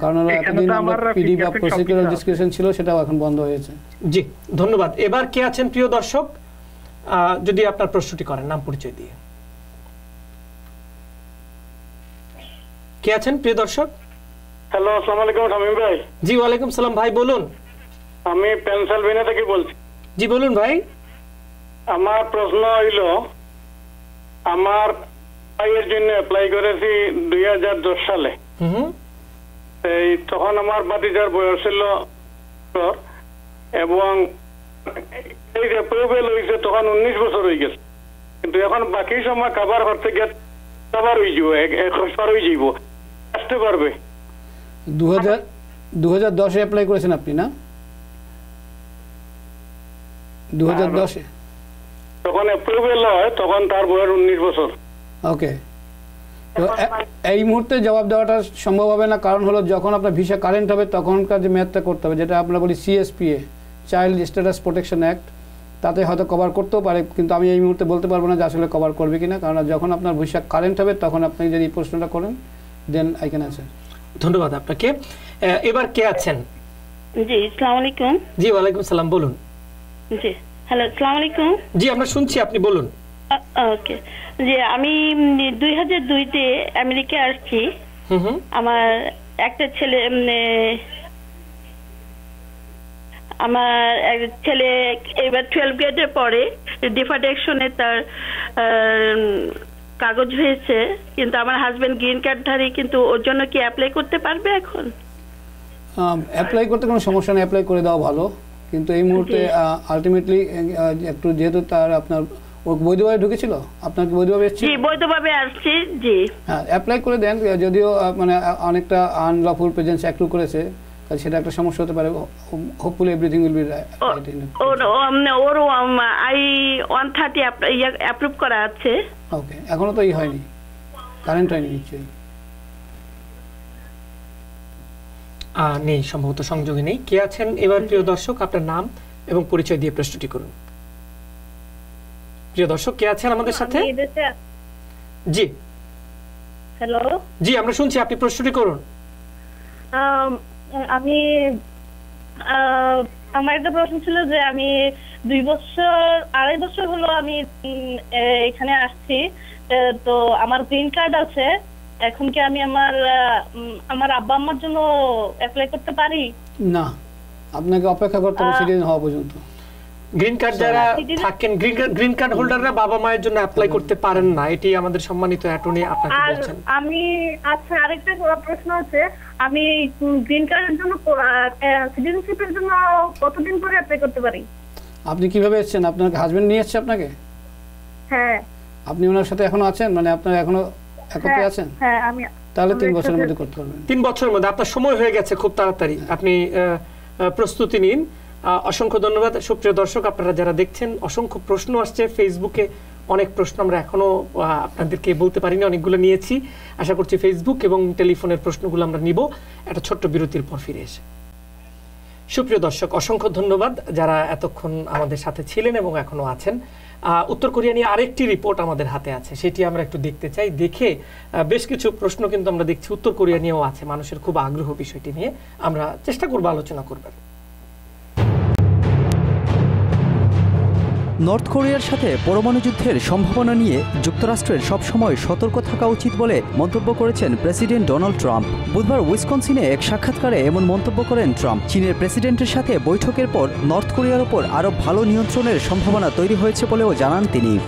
কারণ হলো এতদিন তো আমরা পিডি বা প্রসিকিউটর ডিসক্রিপশন ছিল সেটাও এখন বন্ধ হয়েছে। জি ধন্যবাদ। এবার কে আছেন প্রিয় দর্শক? আহ, যদি আপনার প্রশ্নটি করেন নাম পরিচয় দিয়ে। কে আছেন প্রিয় দর্শক? হ্যালো আসসালামু আলাইকুম শামীম ভাই। জি ওয়ালাইকুম সালাম ভাই বলুন। আমি পেনসিলভেনিয়া থেকে বলছি? জি বলুন ভাই। আমার প্রশ্ন হইল আমার ভাইয়ের জন্য অ্যাপ্লাই করেছি দুই হাজার দশ সালে। হুম এই তখন আমার বাতিজার বয়স ছিল এবং এই যে অ্যাপ্রুভেল হয়েছে তখন উনিশ বছর হয়ে গেছে। কিন্তু এখন বাকি সময় কাবার করতে গিয়ে কাবার হয়ে যাব এক এক বছর হয়ে যাব আসতে পারবে? দু হাজার দু হাজার দশে অ্যাপ্লাই করেছেন আপনি না? দু হাজার দশে তখন অ্যাপ্রুভেল হয় তখন তার বয়স উনিশ বছর। ওকে। তো এই মুহূর্তে জবাব দেওয়াটা সম্ভব হবে না কারণ হলো যখন আপনার ভিসা কারেন্ট হবে তখনকার যে ম্যাথটা করতে হবে যেটা আমরা বলি CSPA child status protection act তাতে হয়তো কভার করতেও পারে কিন্তু আমি এই মুহূর্তে বলতে পারব না যে আসলে কভার করবে কিনা কারণ যখন আপনার ভিসা কারেন্ট হবে তখন আপনি যদি এই প্রশ্নটা করেন দেন আই ক্যান অ্যান্সার ধন্যবাদ আপনাকে। এবার কে আছেন? জি আসসালামু আলাইকুম। জি ওয়ালাইকুম সালাম বলুন। জি। হ্যালো আসসালামু আলাইকুম জি আমরা শুনছি আপনি বলুন। ওকে। যে আমি দুই হাজার দুইতে আমেরিকা আসছি। আমার একটা ছেলে আমার এক ছেলে এবার টুয়েলভ গ্রেডে পড়ে। ডিফার্ট তার কাগজ হয়েছে। কিন্তু আমার হাজবেন্ড গ্রিন কার্ডধারী কিন্তু ওর জন্য কি অ্যাপ্লাই করতে পারবে এখন? অ্যাপ্লাই করতে কোনো সমস্যা নেই অ্যাপ্লাই করে দেওয়া ভালো। কিন্তু এই মুহূর্তে। আলটিমেটলি একটু যেহেতু তার আপনার ও বৈধভাবে ঢুকেছিল? আপনার কি বৈধভাবে এসেছিল? জি বৈধভাবে আসছি জি। হ্যাঁ অ্যাপ্লাই করে দেন। যদিও মানে অনেকটা আনলফুল প্রেজেন্স অ্যাক্রুভ করেছে তাহলে সেটা একটা সমস্যা হতে পারে। হোপফুলি এভরিথিং উইল বি ওর ওর আই ওয়ান থার্টি অ্যাপ্রুভ করা আছে। ওকে এখনও তো ই হয়নি। কারেন্ট হয়নি নিশ্চয়ই। নেই সম্ভবত সংযোগে নেই। কে আছেন? এবার প্রিয় দর্শক আপনার নাম এবং পরিচয় দিয়ে প্রশ্নটি করুন। প্রিয় দর্শক কে আছেন আমাদের সাথে? জি। হ্যালো? জি আমরা শুনছি আপনি প্রশ্নটি করুন। আমি আমার একটা প্রশ্ন ছিল যে আমি দুই বছর আড়াই বছর হলো আমি এখানে আসছি। তো আমার গ্রিন কার্ড আছে। এখন কি আমি আমার আমার আব্বা আম্মার জন্য অ্যাপ্লাই করতে পারি? না আপনাকে অপেক্ষা করতে হবে সিটিজেন হওয়া পর্যন্ত। গ্রিন কার্ড যারা থাকেন গ্রিন কার্ড হোল্ডাররা বাবা মায়ের জন্য অ্যাপ্লাই করতে পারেন না। এটি আমাদের সম্মানিত অ্যাটর্নি আপনাকে আর বলছেন। আমি আচ্ছা আরেকটা প্রশ্ন আছে। আমি গ্রিন কার্ডের জন্য সিটিজেনশিপের জন্য কতদিন পরে অ্যাপ্লাই করতে পারি? আপনি কীভাবে এসেছেন? আপনার হাজবেন্ড নিয়ে এসছে আপনাকে? হ্যাঁ। আপনি ওনার সাথে এখনও আছেন? মানে আপনার এখনও একত্রে হ্যাঁ, আছেন? হ্যাঁ আমি তাহলে তিন বছরের মধ্যে করতে পারবেন। তিন বছরের মধ্যে। আপনার সময় হয়ে গেছে খুব তাড়াতাড়ি। আপনি প্রস্তুতি নিন। অসংখ্য ধন্যবাদ। সুপ্রিয় দর্শক আপনারা যারা দেখছেন অসংখ্য প্রশ্ন আসছে। ফেসবুকে অনেক প্রশ্ন আমরা এখনও আপনাদেরকে বলতে পারিনি অনেকগুলো নিয়েছি। আশা করছি ফেসবুক এবং টেলিফোনের প্রশ্নগুলো আমরা নিব। একটা ছোট্ট বিরতির পর ফিরে এসে। সুপ্রিয় দর্শক অসংখ্য ধন্যবাদ যারা এতক্ষণ আমাদের সাথে ছিলেন এবং এখনও আছেন। উত্তর কোরিয়া নিয়ে আরেকটি রিপোর্ট আমাদের হাতে আছে, সেটি আমরা একটু দেখতে চাই। দেখে বেশ কিছু প্রশ্ন কিন্তু আমরা দেখছি, উত্তর কোরিয়া নিয়েও আছে। মানুষের খুব আগ্রহ বিষয়টি নিয়ে আমরা চেষ্টা করব, আলোচনা করবার। নর্থ কোরিয়ার সাথে পরমাণু যুদ্ধের সম্ভাবনা নিয়ে যুক্তরাষ্ট্রের সবসময় সতর্ক থাকা উচিত বলে মন্তব্য করেছেন প্রেসিডেন্ট ডোনাল্ড ট্রাম্প। বুধবার উইসকনসিনে এক সাক্ষাৎকারে এমন মন্তব্য করেন ট্রাম্প। চীনের প্রেসিডেন্টের সাথে বৈঠকের পর নর্থ কোরিয়ার ওপর আরও ভালো নিয়ন্ত্রণের সম্ভাবনা তৈরি হয়েছে বলেও জানান তিনি.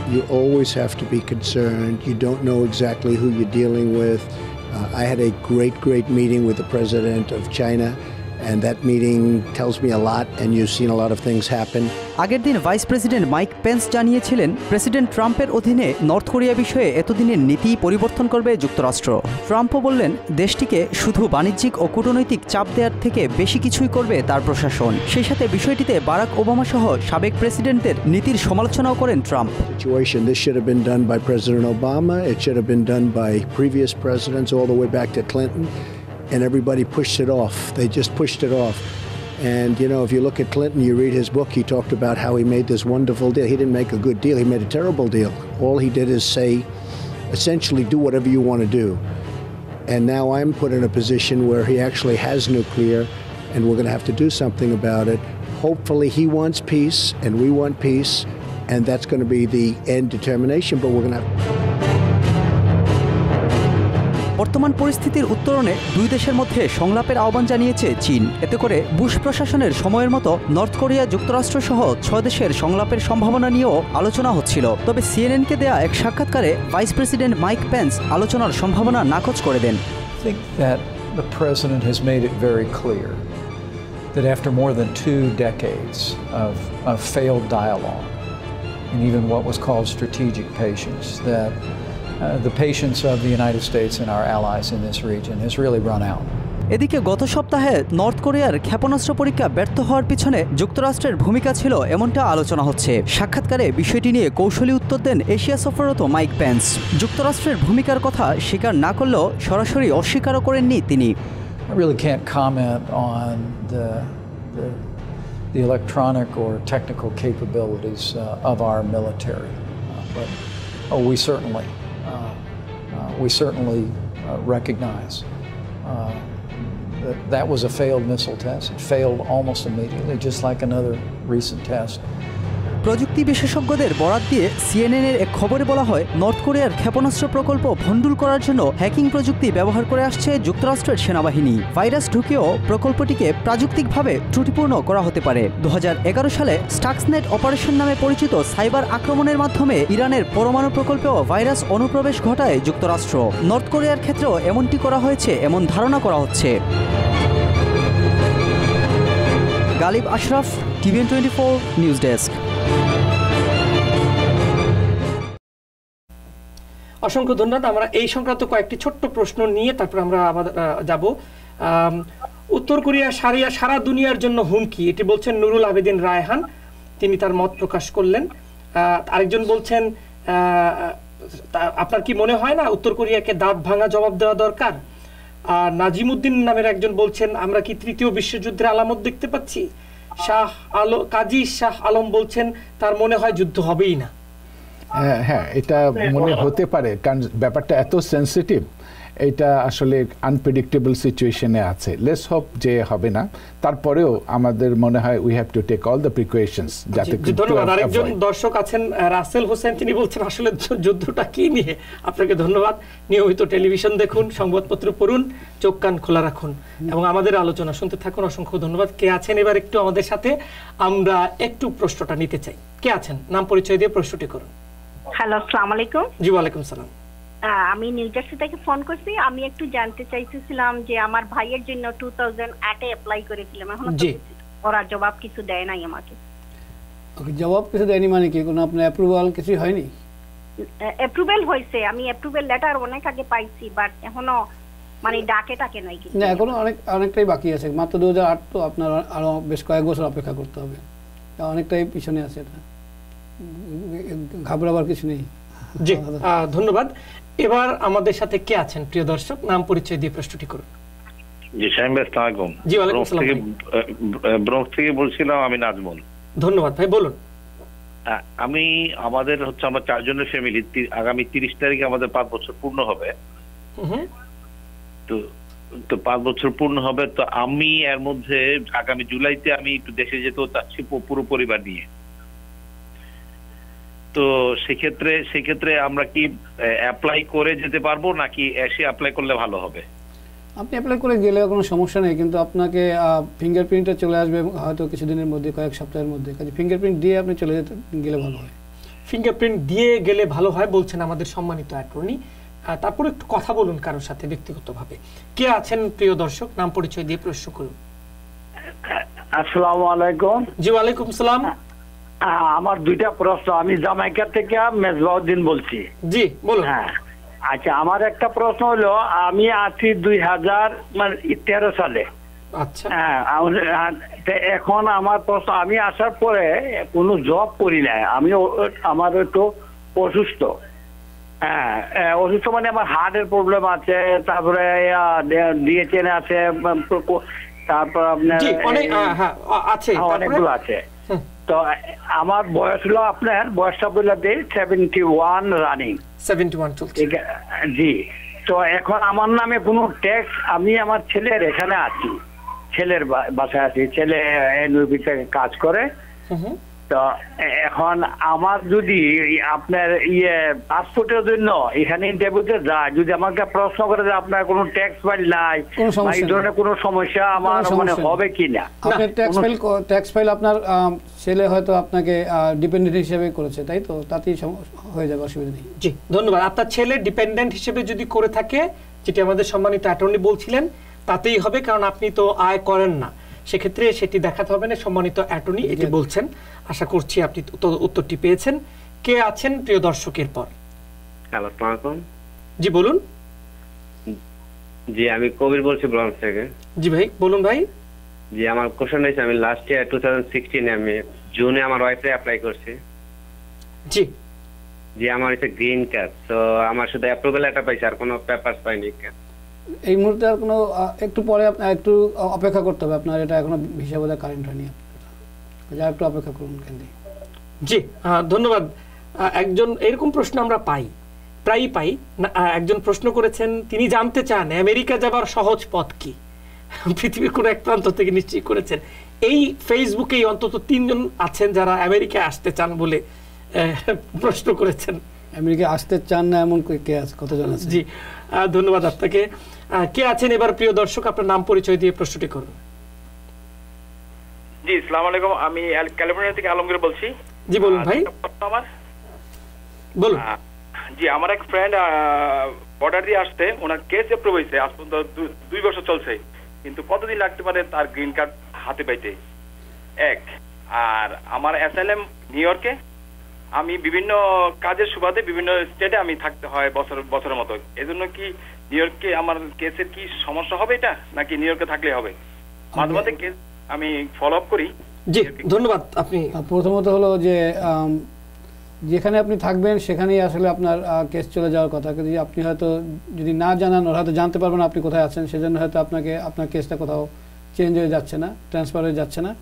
Uh, I had a great, great meeting with the president of China, and that meeting tells me a lot, and you've seen a lot of things happen. আগের দিন ভাইস প্রেসিডেন্ট মাইক পেন্স জানিয়েছিলেন প্রেসিডেন্ট ট্রাম্পের অধীনে নর্থ কোরিয়া বিষয়ে এতদিনের নীতি পরিবর্তন করবে যুক্তরাষ্ট্র ট্রাম্পও বললেন দেশটিকে শুধু বাণিজ্যিক ও কূটনৈতিক চাপ দেওয়ার থেকে বেশি কিছুই করবে তার প্রশাসন সেই সাথে বিষয়টিতে বারাক ওবামা সহ সাবেক প্রেসিডেন্টের নীতির সমালোচনাও করেন Trump Situation. This should have been done by President Obama. It should have been done by previous presidents, all the way back to Clinton, and everybody pushed it off. They just pushed it off. And you know, if you look at Clinton, you read his book, he talked about how he made this wonderful deal. He didn't make a good deal, he made a terrible deal. All he did is say, essentially, do whatever you want to do. And now I'm put in a position where he actually has nuclear, and we're going to have to do something about it. Hopefully, he wants peace, and we want peace, and that's going to be the end determination, but we're going to have. বর্তমান পরিস্থিতির উত্তরণে দুই দেশের মধ্যে সংলাপের আহ্বান জানিয়েছে চীন। এতে করে বুশ প্রশাসনের সময়ের মতো নর্থ কোরিয়া যুক্তরাষ্ট্র সহ ছয় দেশের সংলাপের সম্ভাবনা নিয়েও আলোচনা হচ্ছিল। তবে সিএনএনকে দেয়া এক সাক্ষাৎকারে ভাইস প্রেসিডেন্ট মাইক পেন্স আলোচনার সম্ভাবনা নাকচ করে দেন। Very that after more than two decades of, of failed dialogue and even what was called strategic patience, that Uh, the patience of the United States and our allies in this region has really run out. এদিকে গত সপ্তাহে নর্থ কোরিয়ার ক্ষেপণাস্ত্র পরীক্ষা ব্যর্থ হওয়ার পিছনে যুক্তরাষ্ট্রের ভূমিকা ছিল এমনটা আলোচনা হচ্ছে। সাক্ষাৎকারে বিষয়টি নিয়ে কৌশলী উত্তর দেন এশিয়া সফররত মাইক পেন্স। যুক্তরাষ্ট্রের ভূমিকার কথা স্বীকার না করলেও সরাসরি অস্বীকারও করেননি তিনি। Electronic uh, we certainly uh, recognize uh, that that was a failed missile test. It failed almost immediately, just like another recent test. প্রযুক্তি বিশেষজ্ঞদের বরাত দিয়ে সিএনএন এর এক খবরে বলা হয়, নর্থ কোরিয়ার ক্ষেপণাস্ত্র প্রকল্প ভণ্ডুল করার জন্য হ্যাকিং প্রযুক্তি ব্যবহার করে আসছে যুক্তরাষ্ট্রের সেনাবাহিনী। ভাইরাস ঢুকেও প্রকল্পটিকে প্রাযুক্তিকভাবে ত্রুটিপূর্ণ করা হতে পারে। দু হাজার এগারো সালে স্টাক্সনেট অপারেশন নামে পরিচিত সাইবার আক্রমণের মাধ্যমে ইরানের পরমাণু প্রকল্পেও ভাইরাস অনুপ্রবেশ ঘটায় যুক্তরাষ্ট্র। নর্থ কোরিয়ার ক্ষেত্রেও এমনটি করা হয়েছে, এমন ধারণা করা হচ্ছে। Galib Ashraf, TVN twenty four news desk. অসংখ্য ধন্যবাদ। আমরা এই সংক্রান্ত কয়েকটি ছোট্ট প্রশ্ন নিয়ে তারপর আমরা যাব। উত্তর কোরিয়া সারিয়া, সারা দুনিয়ার জন্য হুমকি। এটি বলছেন নুরুল আবেদিন রায়হান। তিনি তার মত প্রকাশ করলেন। আরেকজন বলছেন আপনার কি মনে হয় না উত্তর কোরিয়াকে দাঁত ভাঙা জবাব দেওয়া দরকার? আর নাজিমুদ্দিন নামের একজন বলছেন, আমরা কি তৃতীয় বিশ্বযুদ্ধের আলামত দেখতে পাচ্ছি? শাহ আলো, কাজী শাহ আলম বলছেন, তার মনে হয় যুদ্ধ হবেই না। হ্যাঁ এটা মনে হতে পারে কারণ ব্যাপারটা এত সেন্সিটিভ এটা আসলে আনপ্রেডিক্টেবল সিচুয়েশনে আছে। লেস হোপ যে হবে না। তারপরেও আমাদের মনে হয় we have to take all the precautions যাতে ধন্যবাদ। আরেকজন দর্শক আছেন রাসেল হোসেন। তিনি বলছেন আসলে যুদ্ধটা কি নিয়ে? আপনাকে ধন্যবাদ। নিয়মিত টেলিভিশন দেখুন সংবাদপত্র পড়ুন চোখ কান খোলা রাখুন। এবং আমাদের আলোচনা শুনতে থাকুন। অসংখ্য ধন্যবাদ। কে আছেন? এবার একটু আমাদের সাথে আমরা একটু প্রশ্নটা নিতে চাই। কে আছেন? নাম পরিচয় দিয়ে প্রশ্নটি করুন। হ্যালো আসসালামু আলাইকুম জি ওয়ালাইকুম সালাম। আমি নিউ জার্সি থেকে ফোন করছি। আমি একটু জানতে যে আমার ভাইয়ের জন্য টু থাউজেন্ড আটে অ্যাপ্লাই করেছিলাম। এখন ওরা জবাব কিছু দেয় নাই আমাকে। জবাব কিছু দেয়নি মানে কি? কোনো আপনার অ্যাপ্রুভাল কিছু হয়নি? অ্যাপ্রুভাল হয়েছে। আমি অ্যাপ্রুভাল লেটার অনেক আগে পাইছি বাট এখনও মানে ডাকে টাকে নাই কিছু না এখনও অনেক অনেকটাই বাকি আছে। মাত্র দু হাজার আট তো আপনার আরও বেশ কয়েক বছর অপেক্ষা করতে হবে। অনেকটাই পিছনে আছে এটা। ঘাবড়াবার কিছু নেই। জি ধন্যবাদ। এবার আমাদের সাথে কে আছেন? প্রিয় দর্শক নাম পরিচয় দিয়ে প্রশ্নটি করুন। জি শাহিম ভাই আসসালামু জি ওয়ালাইকুম আসসালাম ব্রঙ্ক থেকে বলছিলাম আমি নাজমুল। ধন্যবাদ ভাই বলুন। আমি আমাদের হচ্ছে আমরা চারজনের ফ্যামিলি আগামী তিরিশ তারিখে আমাদের পাঁচ বছর পূর্ণ হবে। তো তো পাঁচ বছর পূর্ণ হবে। তো আমি এর মধ্যে আগামী জুলাইতে আমি একটু দেশে যেতেও চাচ্ছি পুরো পরিবার নিয়ে। তো সেক্ষেত্রে সেক্ষেত্রে আমরা কি অ্যাপ্লাই করে যেতে পারব নাকি এসে অ্যাপ্লাই করলে ভালো হবে? আপনি অ্যাপ্লাই করে গেলে কোনো সমস্যা নেই কিন্তু আপনাকে ফিঙ্গারপ্রিন্টটা চলে আসবে হয়তো কিছুদিনের মধ্যে কয়েক সপ্তাহের মধ্যে। কাজে ফিঙ্গারপ্রিন্ট দিয়ে আপনি চলে যেতে গেলে ভালো হয়। ফিঙ্গারপ্রিন্ট দিয়ে গেলে ভালো হয় বলছেন আমাদের সম্মানিত অ্যাটর্নি। তারপর একটু কথা বলুন কারোর সাথে ব্যক্তিগতভাবে। কে আছেন প্রিয় দর্শক? নাম পরিচয় দিয়ে প্রশ্ন করুন। আসসালামু আলাইকুম। জি ওয়ালাইকুম সালাম। আমার দুইটা প্রশ্ন। আমি জামাইকা থেকে মেজবাউদ্দিন বলছি। জি বলুন। হ্যাঁ। আচ্ছা আমার একটা প্রশ্ন হলো আমি আছি দুই হাজার মানে তেরো সালে। আচ্ছা। হ্যাঁ এখন আমার প্রশ্ন আমি আসার পরে কোনো জব করি নাই। আমি আমার একটু অসুস্থ। হ্যাঁ অসুস্থ মানে আমার হার্টের প্রবলেম আছে তারপরে ডিএচএন আছে তারপর আপনার অনেকগুলো আছে। তো আমার বয়স হলো আপনার বয়সটা বলে দিই seventy one running seventy one জি। তো এখন আমার নামে কোনো ট্যাক্স আমি আমার ছেলের এখানে আছি। ছেলের বাসায় আছি। ছেলে এনইউপিতে কাজ করে। তো এখন আমার যদি আপনার ইয়ে পাসপোর্টের জন্য এখানে ইন্টারভিউতে যায় যদি আমাকে প্রশ্ন করে যে আপনার কোনো ট্যাক্স ফাইল নাই বা এই ধরনের কোনো সমস্যা আমার মানে। হবে কিনা? আপনার ট্যাক্স ফাইল ট্যাক্স ফাইল আপনার ছেলে হয়তো আপনাকে ডিপেন্ডেন্ট হিসেবে করেছে তাই তো? তাতেই হয়ে যাবে অসুবিধা নেই। জি ধন্যবাদ। আপনার ছেলে ডিপেন্ডেন্ট হিসেবে যদি করে থাকে যেটি আমাদের সম্মানিত অ্যাটর্নি বলছিলেন তাতেই হবে কারণ আপনি তো আয় করেন না। সেক্ষেত্রে সেটি দেখাতে হবে না সম্মানিত অ্যাটর্নি এটি বলছেন। আশা করছি আপনি উত্তরটি পেয়েছেন। কে আছেন প্রিয় দর্শকের পর? হ্যালো আসসালামু জি বলুন। জি আমি কবির বলছি ব্রঞ্জ থেকে। জি ভাই বলুন ভাই। জি আমার কোশ্চেন হয়েছে আমি লাস্ট ইয়ার টু থাউজেন্ড সিক্সটিনে আমি জুনে আমার ওয়াইফে অ্যাপ্লাই করছি। জি। জি আমার হচ্ছে গ্রিন কার্ড তো আমার শুধু অ্যাপ্রুভাল একটা পাইছি আর কোনো পেপারস পাইনি এই মুহূর্তে আর কোনো একটু পরে আপনার একটু অপেক্ষা করতে হবে আপনার এটা এখনও হিসাব বোধহয় কারেন্ট হয়নি। যা একটু অপেক্ষা করুন কেন্দ্রে। জি ধন্যবাদ। একজন এরকম প্রশ্ন আমরা পাই প্রায়ই পাই। না, একজন প্রশ্ন করেছেন তিনি জানতে চান আমেরিকা যাবার সহজ পথ কি? [LAUGHS] পৃথিবীর কোনো এক প্রান্ত থেকে নিশ্চয়ই করেছেন। এই ফেসবুকেই অন্তত তিনজন আছেন যারা আমেরিকায় আসতে চান বলে প্রশ্ন করেছেন। আমেরিকা আসতে চান না এমন কে আছে কতজন আছে? জি ধন্যবাদ আপনাকে। কে আছেন? এবার প্রিয় দর্শক আপনার নাম পরিচয় দিয়ে প্রশ্নটি করুন। জি সালাম আলাইকুম। আমি ক্যালিফোর্নিয়া থেকে আলমগীর বলছি। জি বলুন ভাই। আমার? বলুন। জি আমার এক ফ্রেন্ড বর্ডার দিয়ে আসতে ওনার কেস এপ্রুভ হয়েছে। আজ পর্যন্ত দুই বছর চলছে। কিন্তু কতদিন লাগতে পারে তার গ্রিন কার্ড হাতে পাইতে এক আর আমার অ্যাসাইলেম নিউ ইয়র্কে আমি বিভিন্ন কাজের সুবাদে বিভিন্ন স্টেটে আমি থাকতে হয় বছর বছরের মতো। এজন্য কি নিউ ইয়র্কে আমার কেসের কি সমস্যা হবে এটা? নাকি নিউ ইয়র্কে থাকলে হবে? মাঝে মাঝে কেস আমি ফলো আপ করি। জি ধন্যবাদ। আপনি প্রথমত হলো যে যেখানে আপনি থাকবেন সেখানেই আসলে আপনার কেস চলে যাওয়ার কথা। কিন্তু আপনি হয়তো যদি না জানান ওরা হয়তো জানতে পারবেন আপনি কোথায় আছেন। সেজন্য হয়তো আপনাকে আপনার কেসটা কোথাও চেঞ্জ হয়ে যাচ্ছে না ট্রান্সফার হয়ে যাচ্ছে না।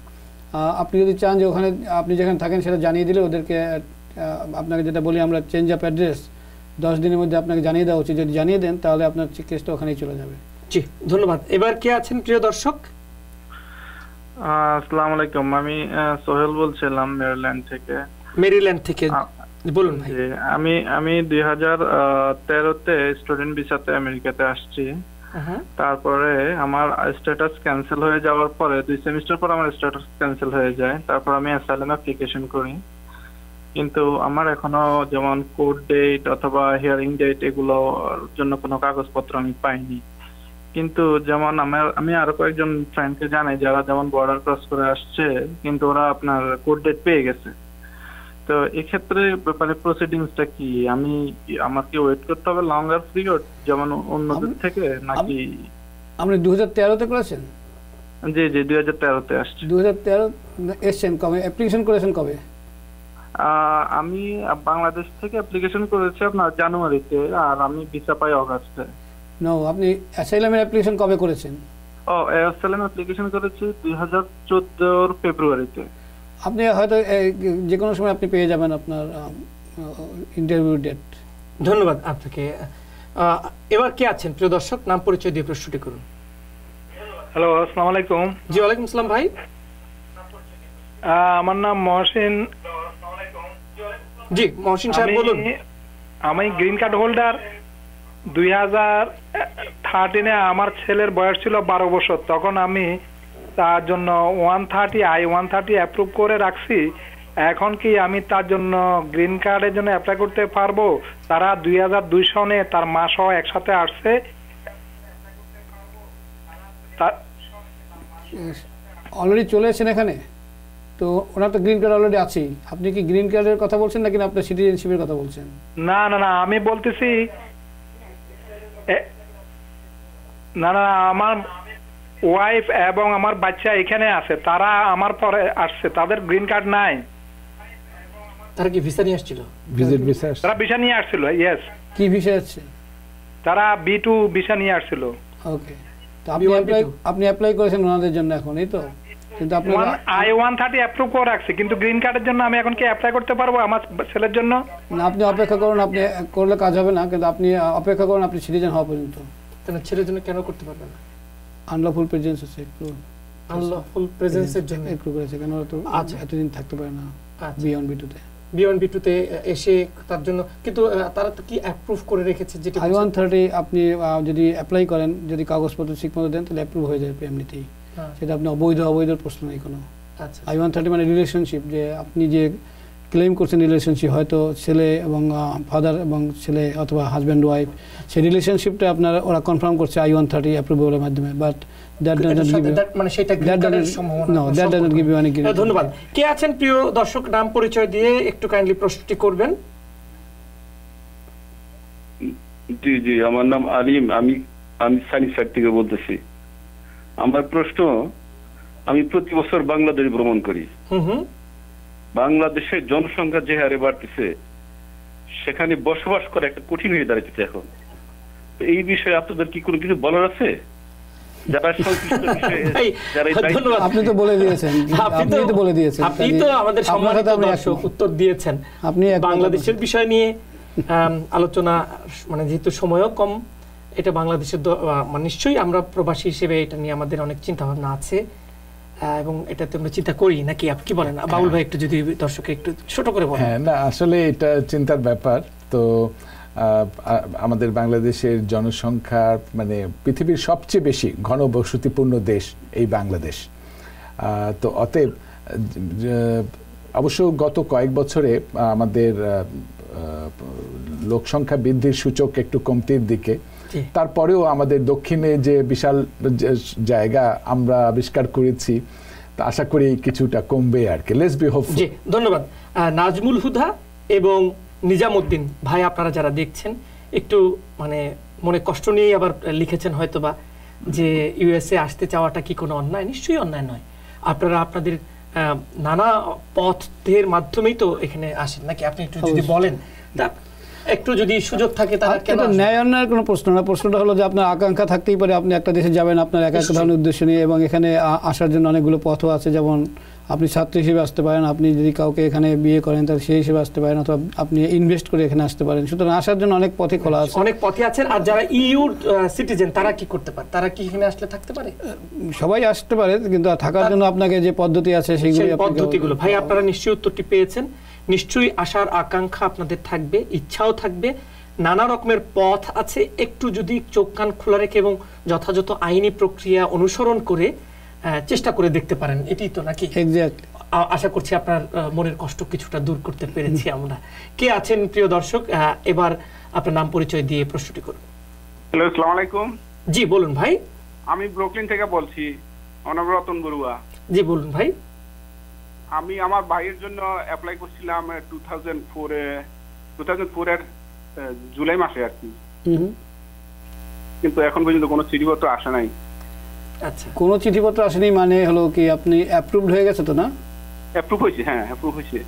আপনি যদি চান যে ওখানে আপনি যেখানে থাকেন সেটা জানিয়ে দিলে ওদেরকে আপনাকে যেটা বলি আমরা চেঞ্জ অফ অ্যাড্রেস দশ দিনের মধ্যে আপনাকে জানিয়ে দেওয়া উচিত। যদি জানিয়ে দেন তাহলে আপনার কেসটা ওখানেই চলে যাবে। জি ধন্যবাদ। এবার কে আছেন প্রিয় দর্শক? আসসালামু আলাইকুম। আমি সোহেল বলছিলাম মেরিল্যান্ড থেকে। মেরিল্যান্ড থেকে। বলুন ভাই। আমি আমি দুই হাজার তেরোতে স্টুডেন্ট ভিসাতে আমেরিকাতে আসছি। তারপরে আমার স্ট্যাটাস ক্যান্সেল হয়ে যাওয়ার পরে দুই সেমিস্টার পর আমার স্ট্যাটাস ক্যান্সেল হয়ে যায়। তারপর আমি অ্যাসাইলাম অ্যাপ্লিকেশন করি। কিন্তু আমার এখনও যেমন কোর্ট ডেট অথবা হিয়ারিং ডেট এগুলোর জন্য কোনো কাগজপত্র আমি পাইনি। কিন্তু যেমন আমার আমি আরও কয়েকজন ফ্রেন্ডকে জানাই যারা যেমন বর্ডার ক্রস করে আসছে কিন্তু ওরা আপনার কোর্ট ডেট পেয়ে গেছে। তো এক্ষেত্রে ব্যাপারে প্রসিডিংসটা কি? আমি আমার কি ওয়েট করতে হবে লঙ্গার পিরিয়ড যেমন অন্যদের থেকে নাকি? আপনি দু হাজার তেরোতে করেছেন? জি জি দুই হাজার তেরোতে আসছি। দু হাজার তেরো এসছেন কবে? অ্যাপ্লিকেশন করেছেন কবে? আমি বাংলাদেশ থেকে অ্যাপ্লিকেশন করেছি আপনার জানুয়ারিতে আর আমি ভিসা পাই অগাস্টে। নো আপনি অ্যাসাইলামের অ্যাপ্লিকেশন কবে করেছেন? ও এয়ারসেলেম অ্যাপ্লিকেশন করেছি দুই হাজার চোদ্দোর ফেব্রুয়ারিতে। আপনি হয়তো যে কোনো সময় আপনি পেয়ে যাবেন আপনার ইন্টারভিউ ডেট ধন্যবাদ আপনাকে। এবার কে আছেন? প্রিয় দর্শক নাম পরিচয় দিয়ে প্রশ্নটি করুন। হ্যালো আসসালামু আলাইকুম। জি ওয়ালাইকুম আসসালাম ভাই। আহ, আমার নাম মহসিন। জি মহসিন সাহেব বলুন। আমি গ্রিন কার্ড হোল্ডার দুই হাজার থার্টিনে আমার ছেলের বয়স ছিল বারো বছর। তখন আমি তার জন্য one thirty I one thirty approve করে রাখছি। এখন কি আমি তার জন্য গ্রিন কার্ডের জন্য অ্যাপ্লাই করতে পারব? তারা দুই হাজার দুই সনে তার মা সহ একসাথে আসছে। তা- অলরেডি চলে এসেছেন এখানে? তো ওনার তো গ্রিন কার্ড অলরেডি আছেই। আপনি কি গ্রিন কার্ডের কথা বলছেন নাকি আপনার সিটিজেনশিপের কথা বলছেন? না না না আমি বলতেছি না না আমার ওয়াইফ এবং আমার বাচ্চা এখানে আছে। তারা আমার পরে আসছে। তাদের গ্রিন কার্ড নাই। তারা কি ভিসা নিয়ে আসছিল? ভিজিট ভিসা তারা ভিসা নিয়ে আসছিল ইয়েস কি ভিসা আছে তারা বি টু ভিসা নিয়ে আসছিল। ওকে তো আপনি অ্যাপ্লাই আপনি অ্যাপ্লাই করেছেন ওনাদের জন্য এখন এই তো? কিন্তু আপনারা আই ওয়ান থার্টি অ্যাপ্রুভ করে রাখছি কিন্তু গ্রিন কার্ডের জন্য আমি এখন কি অ্যাপ্লাই করতে পারব আমার ছেলের জন্য না আপনি অপেক্ষা করুন আপনি করলে কাজ হবে না কিন্তু আপনি অপেক্ষা করুন আপনি সিটিজেন হওয়া পর্যন্ত কেন ছেলের জন্য কেন করতে পারবেন না আনলফুল প্রেজেন্স আছে একটু আনলফুল প্রেজেন্সের জন্য একটু করেছে কেন তো আচ্ছা। এতদিন থাকতে পারে না। বিয়ন্ড বিটুতে বিয়ন্ড বিটুতে এসে তার জন্য কিন্তু তারা তো কি অ্যাপ্রুভ করে রেখেছে যেটা আই ওয়ান থার্টি আপনি আহ, যদি অ্যাপ্লাই করেন যদি কাগজপত্র ঠিক মতো দেন তাহলে অ্যাপ্রুভ হয়ে যাবে এমনিতেই। সেটা আপনি অবৈধ অবৈধ প্রশ্ন নেই কোনো। আচ্ছা। আই ওয়ান থার্টি মানে রিলেশনশিপ যে আপনি যে ক্লেম করছেন রিলেশনশিপ হয়তো ছেলে এবং ফাদার এবং ছেলে অথবা হাজব্যান্ড ওয়াইফ সেই রিলেশনশিপটা আপনার ওরা কনফার্ম করছে আই ওয়ান থার্টি অ্যাপ্রুভালের মাধ্যমে বাট মানে সেটা green card এর সম্ভাবনা no that does not give you any হ্যাঁ, ধন্যবাদ। কে আছেন প্রিয় দর্শক নাম পরিচয় দিয়ে একটু কাইন্ডলি প্রশ্নটি করবেন? জি জি আমার নাম আলিম আমি আমি সানি সাইড থেকে বলতেছি। আমার প্রশ্ন আমি প্রতি বছর বাংলাদেশ ভ্রমণ করি। বাংলাদেশের জনসংখ্যা যে হারে বাড়তেছে সেখানে বসবাস করা একটা কঠিন হয়ে দাঁড়াইতেছে এখন। এই বিষয়ে আপনাদের কি কোনো কিছু বলার আছে? যারা সংশ্লিষ্ট বিষয়ে [LAUGHS] যারা এই দায়িত্ব- ধন্যবাদ। আপনি তো বলে দিয়েছেন। আপনি আপনি তো বলে দিয়েছেন। আপনি তো আমাদের সম্মানিত দর্শক উত্তর দিয়েছেন। আপনি বাংলাদেশের বিষয় নিয়ে আলোচনা মানে যেহেতু সময়ও কম এটা বাংলাদেশের মানে নিশ্চয়ই আমরা প্রবাসী হিসেবে এটা নিয়ে আমাদের অনেক চিন্তা ভাবনা আছে এবং এটাতে আমরা চিন্তা করি নাকি আপনি কি বলেন? বাবুল ভাই একটু যদি দর্শকে একটু ছোট করে বলেন। হ্যাঁ না আসলে এটা চিন্তার ব্যাপার। তো আমাদের বাংলাদেশের জনসংখ্যা মানে পৃথিবীর সবচেয়ে বেশি ঘনবসতিপূর্ণ দেশ এই বাংলাদেশ। তো অতএব অবশ্য গত কয়েক বছরে আমাদের আহ, আহ, লোক সংখ্যা বৃদ্ধির সূচক একটু কমতির দিকে। তারপরেও আমাদের দক্ষিণে যে বিশাল জায়গা আমরা আবিষ্কার করেছি তা আশা করি কিছুটা কমবে আর কি। লেটস বি হোপফুল জি ধন্যবাদ। নাজমুল হুদা এবং নিজামুদ্দিন ভাই আপনারা যারা দেখছেন একটু মানে মনে কষ্ট নিয়েই আবার লিখেছেন হয়তোবা যে ইউএসএ আসতে চাওয়াটা কি কোনো অন্যায়? নিশ্চয়ই অন্যায় নয়। আপনারা আপনাদের আহ, নানা পথের মাধ্যমেই তো এখানে আসেন। নাকি আপনি একটু যদি বলেন? তা একটু যদি সুযোগ থাকে তারা কেন ন্যায় অন্যায়ের কোনো প্রশ্ন না। প্রশ্নটা হলো যে আপনার আকাঙ্ক্ষা থাকতেই পারে আপনি একটা দেশে যাবেন আপনার এক এক ধরনের উদ্দেশ্য নিয়ে এবং এখানে আসার জন্য অনেকগুলো পথও আছে। যেমন আপনি ছাত্র হিসেবে আসতে পারেন আপনি যদি কাউকে এখানে বিয়ে করেন তাহলে সেই হিসেবে আসতে পারেন অথবা আপনি ইনভেস্ট করে এখানে আসতে পারেন। সুতরাং আসার জন্য অনেক পথে খোলা আছে। অনেক পথে আছেন। আর যারা ইউর সিটিজেন তারা কি করতে পারে? তারা কি এখানে আসলে থাকতে পারে? সবাই আসতে পারে কিন্তু থাকার জন্য আপনাকে যে পদ্ধতি আছে সেগুলি সেই আপনাকে- পদ্ধতিগুলো। ভাই আপনারা নিশ্চয়ই উত্তরটি পেয়েছেন। নিশ্চয়ই আসার আকাঙ্ক্ষা আপনাদের থাকবে ইচ্ছাও থাকবে। নানা রকমের পথ আছে একটু যদি চোখ কান খোলা রেখে এবং যথাযথ আইনি প্রক্রিয়া অনুসরণ করে চেষ্টা করে দেখতে পারেন। এটি তো নাকি? আশা করছি আপনার মনের কষ্ট কিছুটা দূর করতে পেরেছি আমরা। কে আছেন প্রিয় দর্শক? এবার আপনার নাম পরিচয় দিয়ে প্রশ্নটি করুন। হ্যালো আসসালামু আলাইকুম। জি বলুন ভাই। আমি ব্রুকলিন থেকে বলছি অনবরতন বড়ুয়া। জি বলুন ভাই। আমি আমার ভাইয়ের জন্য অ্যাপ্লাই করছিলাম টু থাউজেন্ড ফোরে টু থাউজেন্ড ফোরের জুলাই মাসে আর কি। কিন্তু এখন পর্যন্ত কোনো চিঠিপত্র আসে নাই। আচ্ছা। কোনো চিঠিপত্র আসেনি মানে হলো কি আপনি অ্যাপ্রুভড হয়ে গেছে তো না? অ্যাপ্রুভ হয়েছে হ্যাঁ অ্যাপ্রুভ হয়েছে।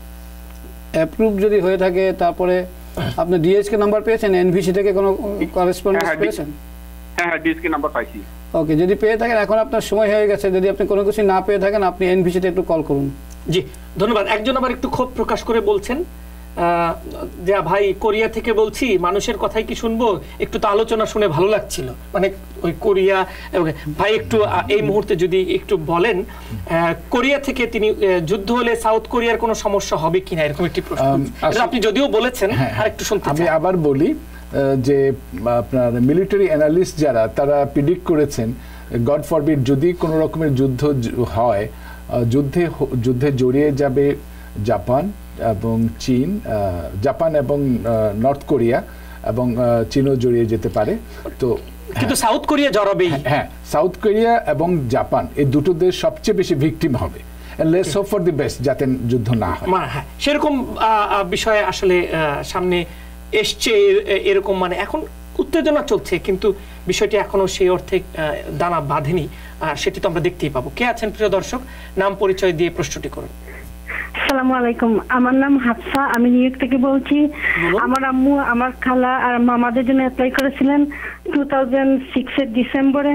অ্যাপ্রুভ যদি হয়ে থাকে তারপরে আপনি ডিএসকে নাম্বার পেয়েছেন এনভিসি থেকে কোনো করেসপন্ডেন্স হ্যাঁ, পেয়েছেন? হ্যাঁ হ্যাঁ ডিএসকে নাম্বার পাইছি। ওকে যদি পেয়ে থাকেন এখন আপনার সময় হয়ে গেছে যদি আপনি কোনো কিছু না পেয়ে থাকেন আপনি এনভিসিতে একটু কল করুন। জি ধন্যবাদ। একজন আবার একটু ক্ষোভ প্রকাশ করে বলছেন যে ভাই কোরিয়া থেকে বলছি মানুষের কথাই কি শুনব? একটু তো আলোচনা শুনে ভালো লাগছিল। মানে ওই কোরিয়া ভাই একটু এই মুহূর্তে যদি একটু বলেন কোরিয়া থেকে তিনি যুদ্ধ হলে সাউথ কোরিয়ার কোনো সমস্যা হবে কিনা? এরকম একটি প্রশ্ন আপনি যদিও বলেছেন হ্যাঁ, আর একটু শুনতে আমি আবার বলি যে আপনার মিলিটারি অ্যানালিস্ট যারা তারা প্রিডিক্ট করেছেন গড ফরবিড যদি কোনো রকমের যুদ্ধ হয় যুদ্ধে যুদ্ধে জড়িয়ে যাবে জাপান এবং চীন জাপান এবং নর্থ কোরিয়া এবং চীনও জড়িয়ে যেতে পারে। তো কিন্তু সাউথ কোরিয়া জড়াবেই। হ্যাঁ সাউথ কোরিয়া এবং জাপান এই দুটো দেশ সবচেয়ে বেশি ভিকটিম হবে। Let's hope for the best যাতে যুদ্ধ না হয়। মা- হ্যাঁ সেরকম বিষয়ে আসলে সামনে এসছে এরকম মানে এখন উত্তেজনা চলছে কিন্তু বিষয়টি এখনও সেই অর্থে দানা বাঁধেনি। আহ, সেটি তো আমরা দেখতেই পাবো। কে আছেন প্রিয় দর্শক? নাম পরিচয় দিয়ে প্রশ্নটি করুন। আসসালামু আলাইকুম। আমার নাম হাফসা। আমি নিউ ইয়র্ক থেকে বলছি। আমার আম্মু আমার খালা আর মামাদের জন্য অ্যাপ্লাই করেছিলেন টু থাউজেন্ড সিক্স এর ডিসেম্বরে।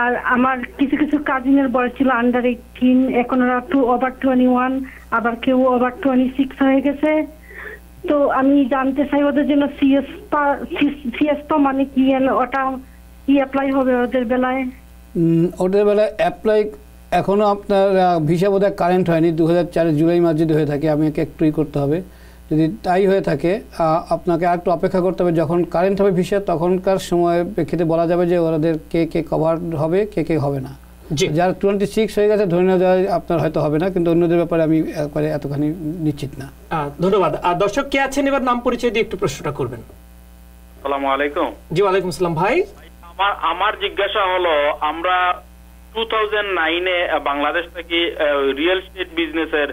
আর আমার কিছু কিছু কাজিনের বয়স ছিল আন্ডার এইটিন এখন ওরা টু ওভার টোয়েন্টি ওয়ান আবার কেউ ওভার টোয়েন্টি সিক্স হয়ে গেছে। তো আমি জানতে চাই ওদের জন্য সিএস মানে কি? ওটা কি অ্যাপ্লাই হবে ওদের বেলায়? ওদের বেলায় অ্যাপ্লাই এখনও আপনার ভিসা বোধহয় কারেন্ট হয়নি। দু হাজার জুলাই মাস যদি হয়ে থাকে আমি একটু ই করতে হবে। যদি তাই হয়ে থাকে আপনাকে আর একটু অপেক্ষা করতে হবে। যখন কারেন্ট হবে ভিসা তখনকার সময় প্রেক্ষিতে বলা যাবে যে ওদের কে কে কভার হবে, কে কে হবে না। যার টোয়েন্টি সিক্স হয়ে গেছে ধরে নেওয়া যায় আপনার হয়তো হবে না কিন্তু অন্যদের ব্যাপারে আমি একবারে এতখানি নিশ্চিত না। ধন্যবাদ। আর দর্শক কে আছেন? এবার নাম পরিচয় দিয়ে একটু প্রশ্নটা করবেন। সালামু আলাইকুম। জি ওয়ালাইকুম আসসালাম ভাই। আমার আমার জিজ্ঞাসা হলো আমরা টু থাউজেন্ড নাইনে বাংলাদেশ থেকে রিয়েল স্টেট বিজনেসের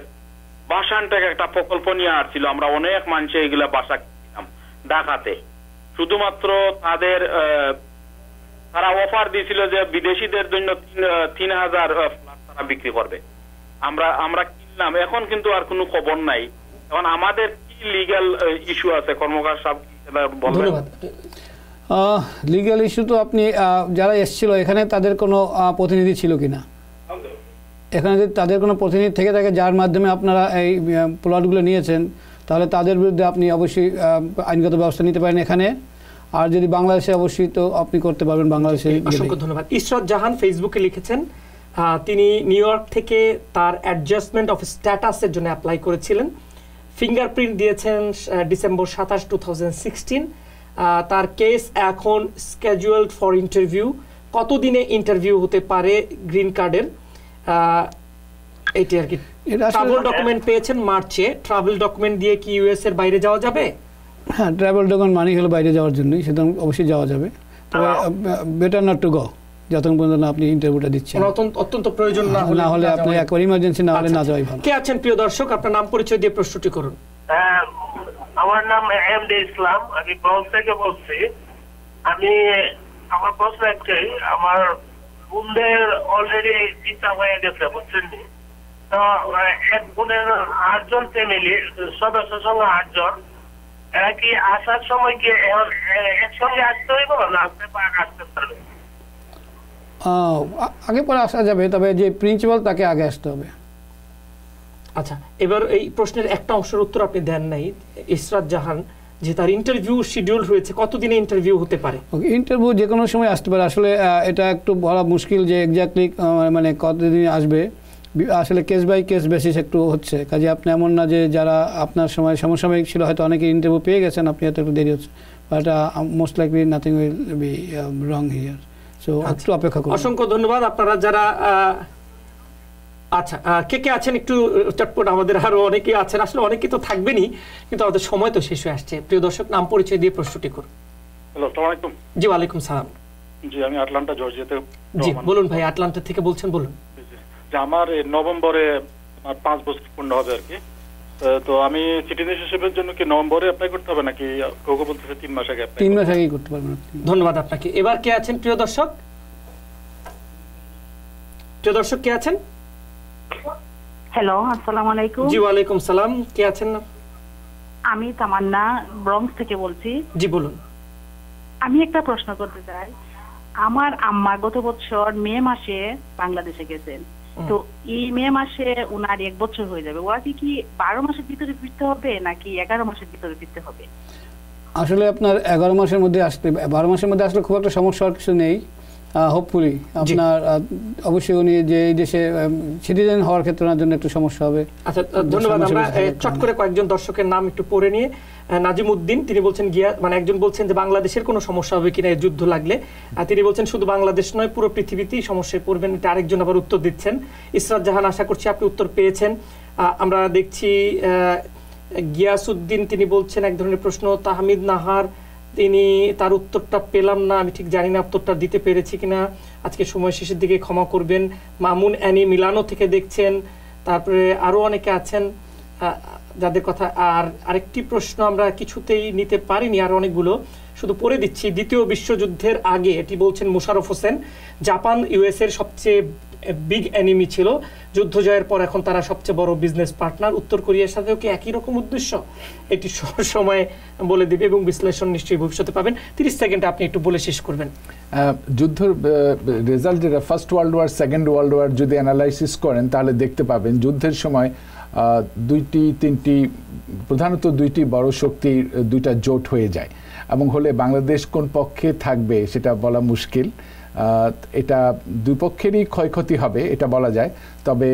বাসানটেক একটা প্রকল্প নিয়ে আসছিল। আমরা অনেক মানুষে এগুলা বাসা ঢাকাতে। শুধুমাত্র তাদের আহ, তারা অফার দিয়েছিল যে বিদেশিদের জন্য তিন হাজার ফ্ল্যাট তারা বিক্রি করবে। আমরা আমরা কিনলাম। এখন কিন্তু আর কোনো খবর নাই। এখন আমাদের কি লিগ্যাল ইস্যু আছে? কর্মকার সাহেব বলবেন? লিগ্যাল ইস্যু তো আপনি যারা এসেছিল, এখানে তাদের কোনো প্রতিনিধি ছিল কি না এখানে যদি তাদের কোনো প্রতিনিধি থেকে থাকে, যার মাধ্যমে আপনারা এই প্লটগুলো নিয়েছেন, তাহলে তাদের বিরুদ্ধে আপনি অবশ্যই আইনগত ব্যবস্থা নিতে পারেন এখানে। আর যদি বাংলাদেশে অবশ্যই তো আপনি করতে পারবেন বাংলাদেশে অসংখ্য ধন্যবাদ। ইসরত জাহান ফেসবুকে লিখেছেন তিনি নিউ ইয়র্ক থেকে তার অ্যাডজাস্টমেন্ট অফ স্ট্যাটাসের জন্য অ্যাপ্লাই করেছিলেন। ফিঙ্গারপ্রিন্ট দিয়েছেন ডিসেম্বর সাতাশ টু তার কেস এখন স্কেজুয়ালড ফর ইন্টারভিউ কতদিনে ইন্টারভিউ হতে পারে গ্রিন কার্ডের এটি আর কি। ট্রাভেল ডকুমেন্ট পেয়েছেন মার্চে। ট্রাভেল ডকুমেন্ট দিয়ে কি ইউএস এর বাইরে যাওয়া যাবে? হ্যাঁ ট্রাভেল ডকুমেন্ট মানি হলো বাইরে যাওয়ার জন্যই সুতরাং অবশ্যই যাওয়া যাবে। তবে বেটার নট টু গো যতক্ষণ পর্যন্ত না আপনি ইন্টারভিউটা দিচ্ছেন। অত্যন্ত- অত্যন্ত প্রয়োজন না হলে না হলে আপনি একবার ইমার্জেন্সি না হলে না যাওয়াই ভালো। কে আছেন প্রিয় দর্শক? আপনার নাম পরিচয় দিয়ে প্রশ্নটি করুন। হ্যাঁ, আমার নাম এম ডি ইসলাম আমি ব্রঞ্জ থেকে বলছি। আমি আমার প্রশ্ন একটাই আমার বোনদের অলরেডি চিন্তা হয়ে গেছে বুঝছেন তো এক বোনের আটজন ফ্যামিলি সদস্য সঙ্গে আটজন। কি আসার সময় কি এ- এ- একসঙ্গে আসতে হইব না? আসতে আসতে পারবে। আগে পরে আসা যাবে তবে যে প্রিন্সিপাল তাকে আগে আসতে হবে। আচ্ছা এবার এই প্রশ্নের একটা অংশের উত্তর আপনি দেন নাই। ইসরাত জাহান যে তার ইন্টারভিউ শিডিউল রয়েছে কতদিনে ইন্টারভিউ হতে পারে? ইন্টারভিউ যে কোনো সময় আসতে পারে। আসলে এটা একটু বলা মুশকিল যে এক্স্যাক্টলি মানে কতদিন আসবে। আসলে কেস বাই কেস বেসিস একটু হচ্ছে। কাজে আপনি এমন না যে যারা আপনার সময় সমসাময়িক ছিল হয়তো অনেকে ইন্টারভিউ পেয়ে গেছেন আপনি হয়তো একটু দেরি হচ্ছে। But most likely nothing will be wrong here so একটু অপেক্ষা করুন। অসংখ্য ধন্যবাদ আপনারা যারা আচ্ছা কে কে আছেন একটু চটপট আমাদের আরও অনেকে আছেন। আসলে অনেকে তো থাকবেনই কিন্তু আমাদের সময় তো শেষ হয়ে আসছে। প্রিয় দর্শক নাম পরিচয় দিয়ে প্রশ্নটি করুন। হ্যালো সালাম আলাইকুম। জি ওয়ালাইকুম সালাম। জি আমি আটলান্টা জর্জিয়াতে জি বলুন ভাই আটলান্টা থেকে বলছেন বলুন। যে আমার নভেম্বরে আমার পাঁচ বছর পূর্ণ হবে আর কি। তো আমি সিটিজেনশিপের জন্য কি নভেম্বরে অ্যাপ্লাই করতে হবে নাকি কেউ বলতেছে তিন মাস আগে তিন মাস আগেই করতে পারবেন ধন্যবাদ আপনাকে। এবার কে আছেন প্রিয় দর্শক? প্রিয় দর্শক কে আছেন? হ্যালো আসসালামু আলাইকুম। জি ওয়ালাইকুম সালাম। কে আছেন না? আমি তামান্না ব্রঙ্কস থেকে বলছি। জি বলুন। আমি একটা প্রশ্ন করতে চাই। আমার আম্মা গত বছর মে মাসে বাংলাদেশে গেছেন। তো এই মে মাসে ওনার এক বছর হয়ে যাবে। ওরা কি বারো মাসের ভিতরে ফিরতে হবে নাকি এগারো মাসের ভিতরে ফিরতে হবে? আসলে আপনার এগারো মাসের মধ্যে আসতে বারো মাসের মধ্যে আসলে খুব একটা সমস্যা কিছু নেই। হোপফুলি আপনার অবশ্যই উনি যে এই দেশে সিটিজেন হওয়ার ক্ষেত্রে ওনার জন্য একটু সমস্যা হবে। আচ্ছা ধন্যবাদ। আমরা চট করে কয়েকজন দর্শকের নাম একটু পড়ে নিয়ে নাজিম উদ্দিন তিনি বলছেন গিয়া মানে একজন বলছেন যে বাংলাদেশের কোনো সমস্যা হবে কিনা যুদ্ধ লাগলে। আর তিনি বলছেন শুধু বাংলাদেশ নয় পুরো পৃথিবীতেই সমস্যায় পড়বেন। এটা আরেকজন আবার উত্তর দিচ্ছেন। ইসরাত জাহান আশা করছি আপনি উত্তর পেয়েছেন। আমরা দেখছি আহ, গিয়াসউদ্দিন তিনি বলছেন এক ধরনের প্রশ্ন তাহমিদ নাহার তিনি তার উত্তরটা পেলাম না আমি ঠিক জানি না উত্তরটা দিতে পেরেছি কিনা। আজকে সময় শেষের দিকে ক্ষমা করবেন। মামুন অ্যানি মিলানো থেকে দেখছেন। তারপরে আরও অনেকে আছেন। যাদের কথা আর আরেকটি প্রশ্ন আমরা কিছুতেই নিতে পারিনি আর অনেকগুলো, শুধু পড়ে দিচ্ছি। দ্বিতীয় বিশ্বযুদ্ধের আগে, এটি বলছেন মুশারফ হোসেন, জাপান ইউএস এর সবচেয়ে বিগ এনিমি ছিল। যুদ্ধ জয়ের পর এখন তারা সবচেয়ে বড় বিজনেস পার্টনার উত্তর কোরিয়ার সাথেও কি একই রকম উদ্দেশ্য? এটি সময় বলে দিবে এবং বিশ্লেষণ নিশ্চয়ই ভবিষ্যতে পাবেন। তিরিশ সেকেন্ড আপনি একটু বলে শেষ করবেন। যুদ্ধের রেজাল্ট যেটা first world war second world war যদি অ্যানালাইসিস করেন, তাহলে দেখতে পাবেন যুদ্ধের সময় দুইটি, তিনটি, প্রধানত দুইটি বড় শক্তির দুইটা জোট হয়ে যায়। এবং হলে বাংলাদেশ কোন পক্ষে থাকবে সেটা বলা মুশকিল। এটা দুই পক্ষেরই ক্ষয়ক্ষতি হবে, এটা বলা যায়। তবে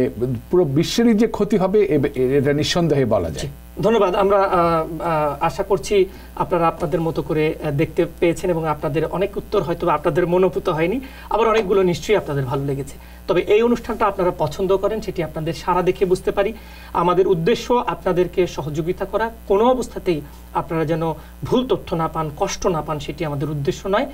পুরো বিশ্বেরই যে ক্ষতি হবে এটা নিঃসন্দেহে বলা যায়। ধন্যবাদ। আমরা আশা করছি আপনারা আপনাদের মতো করে দেখতে পেয়েছেন এবং আপনাদের অনেক উত্তর হয়তো আপনাদের মনোভূত হয়নি। আবার অনেকগুলো নিশ্চয়ই আপনাদের ভালো লেগেছে। তবে এই অনুষ্ঠানটা আপনারা পছন্দ করেন, সেটি আপনাদের সারা দেখে বুঝতে পারি। আমাদের উদ্দেশ্য আপনাদেরকে সহযোগিতা করা। কোনো অবস্থাতেই আপনারা যেন ভুল তথ্য না পান, কষ্ট না পান, সেটি আমাদের উদ্দেশ্য নয়।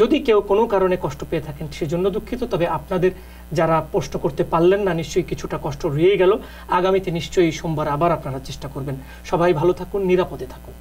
যদি কেউ কোনো কারণে কষ্ট পেয়ে থাকেন, সেজন্য দুঃখিত। তবে আপনাদের যারা প্রশ্ন করতে পারলেন না, নিশ্চয়ই কিছুটা কষ্ট রয়ে গেল। আগামীতে নিশ্চয়ই সোমবার আবার আপনারা চেষ্টা করবেন। সবাই ভালো থাকুন, নিরাপদে থাকুন।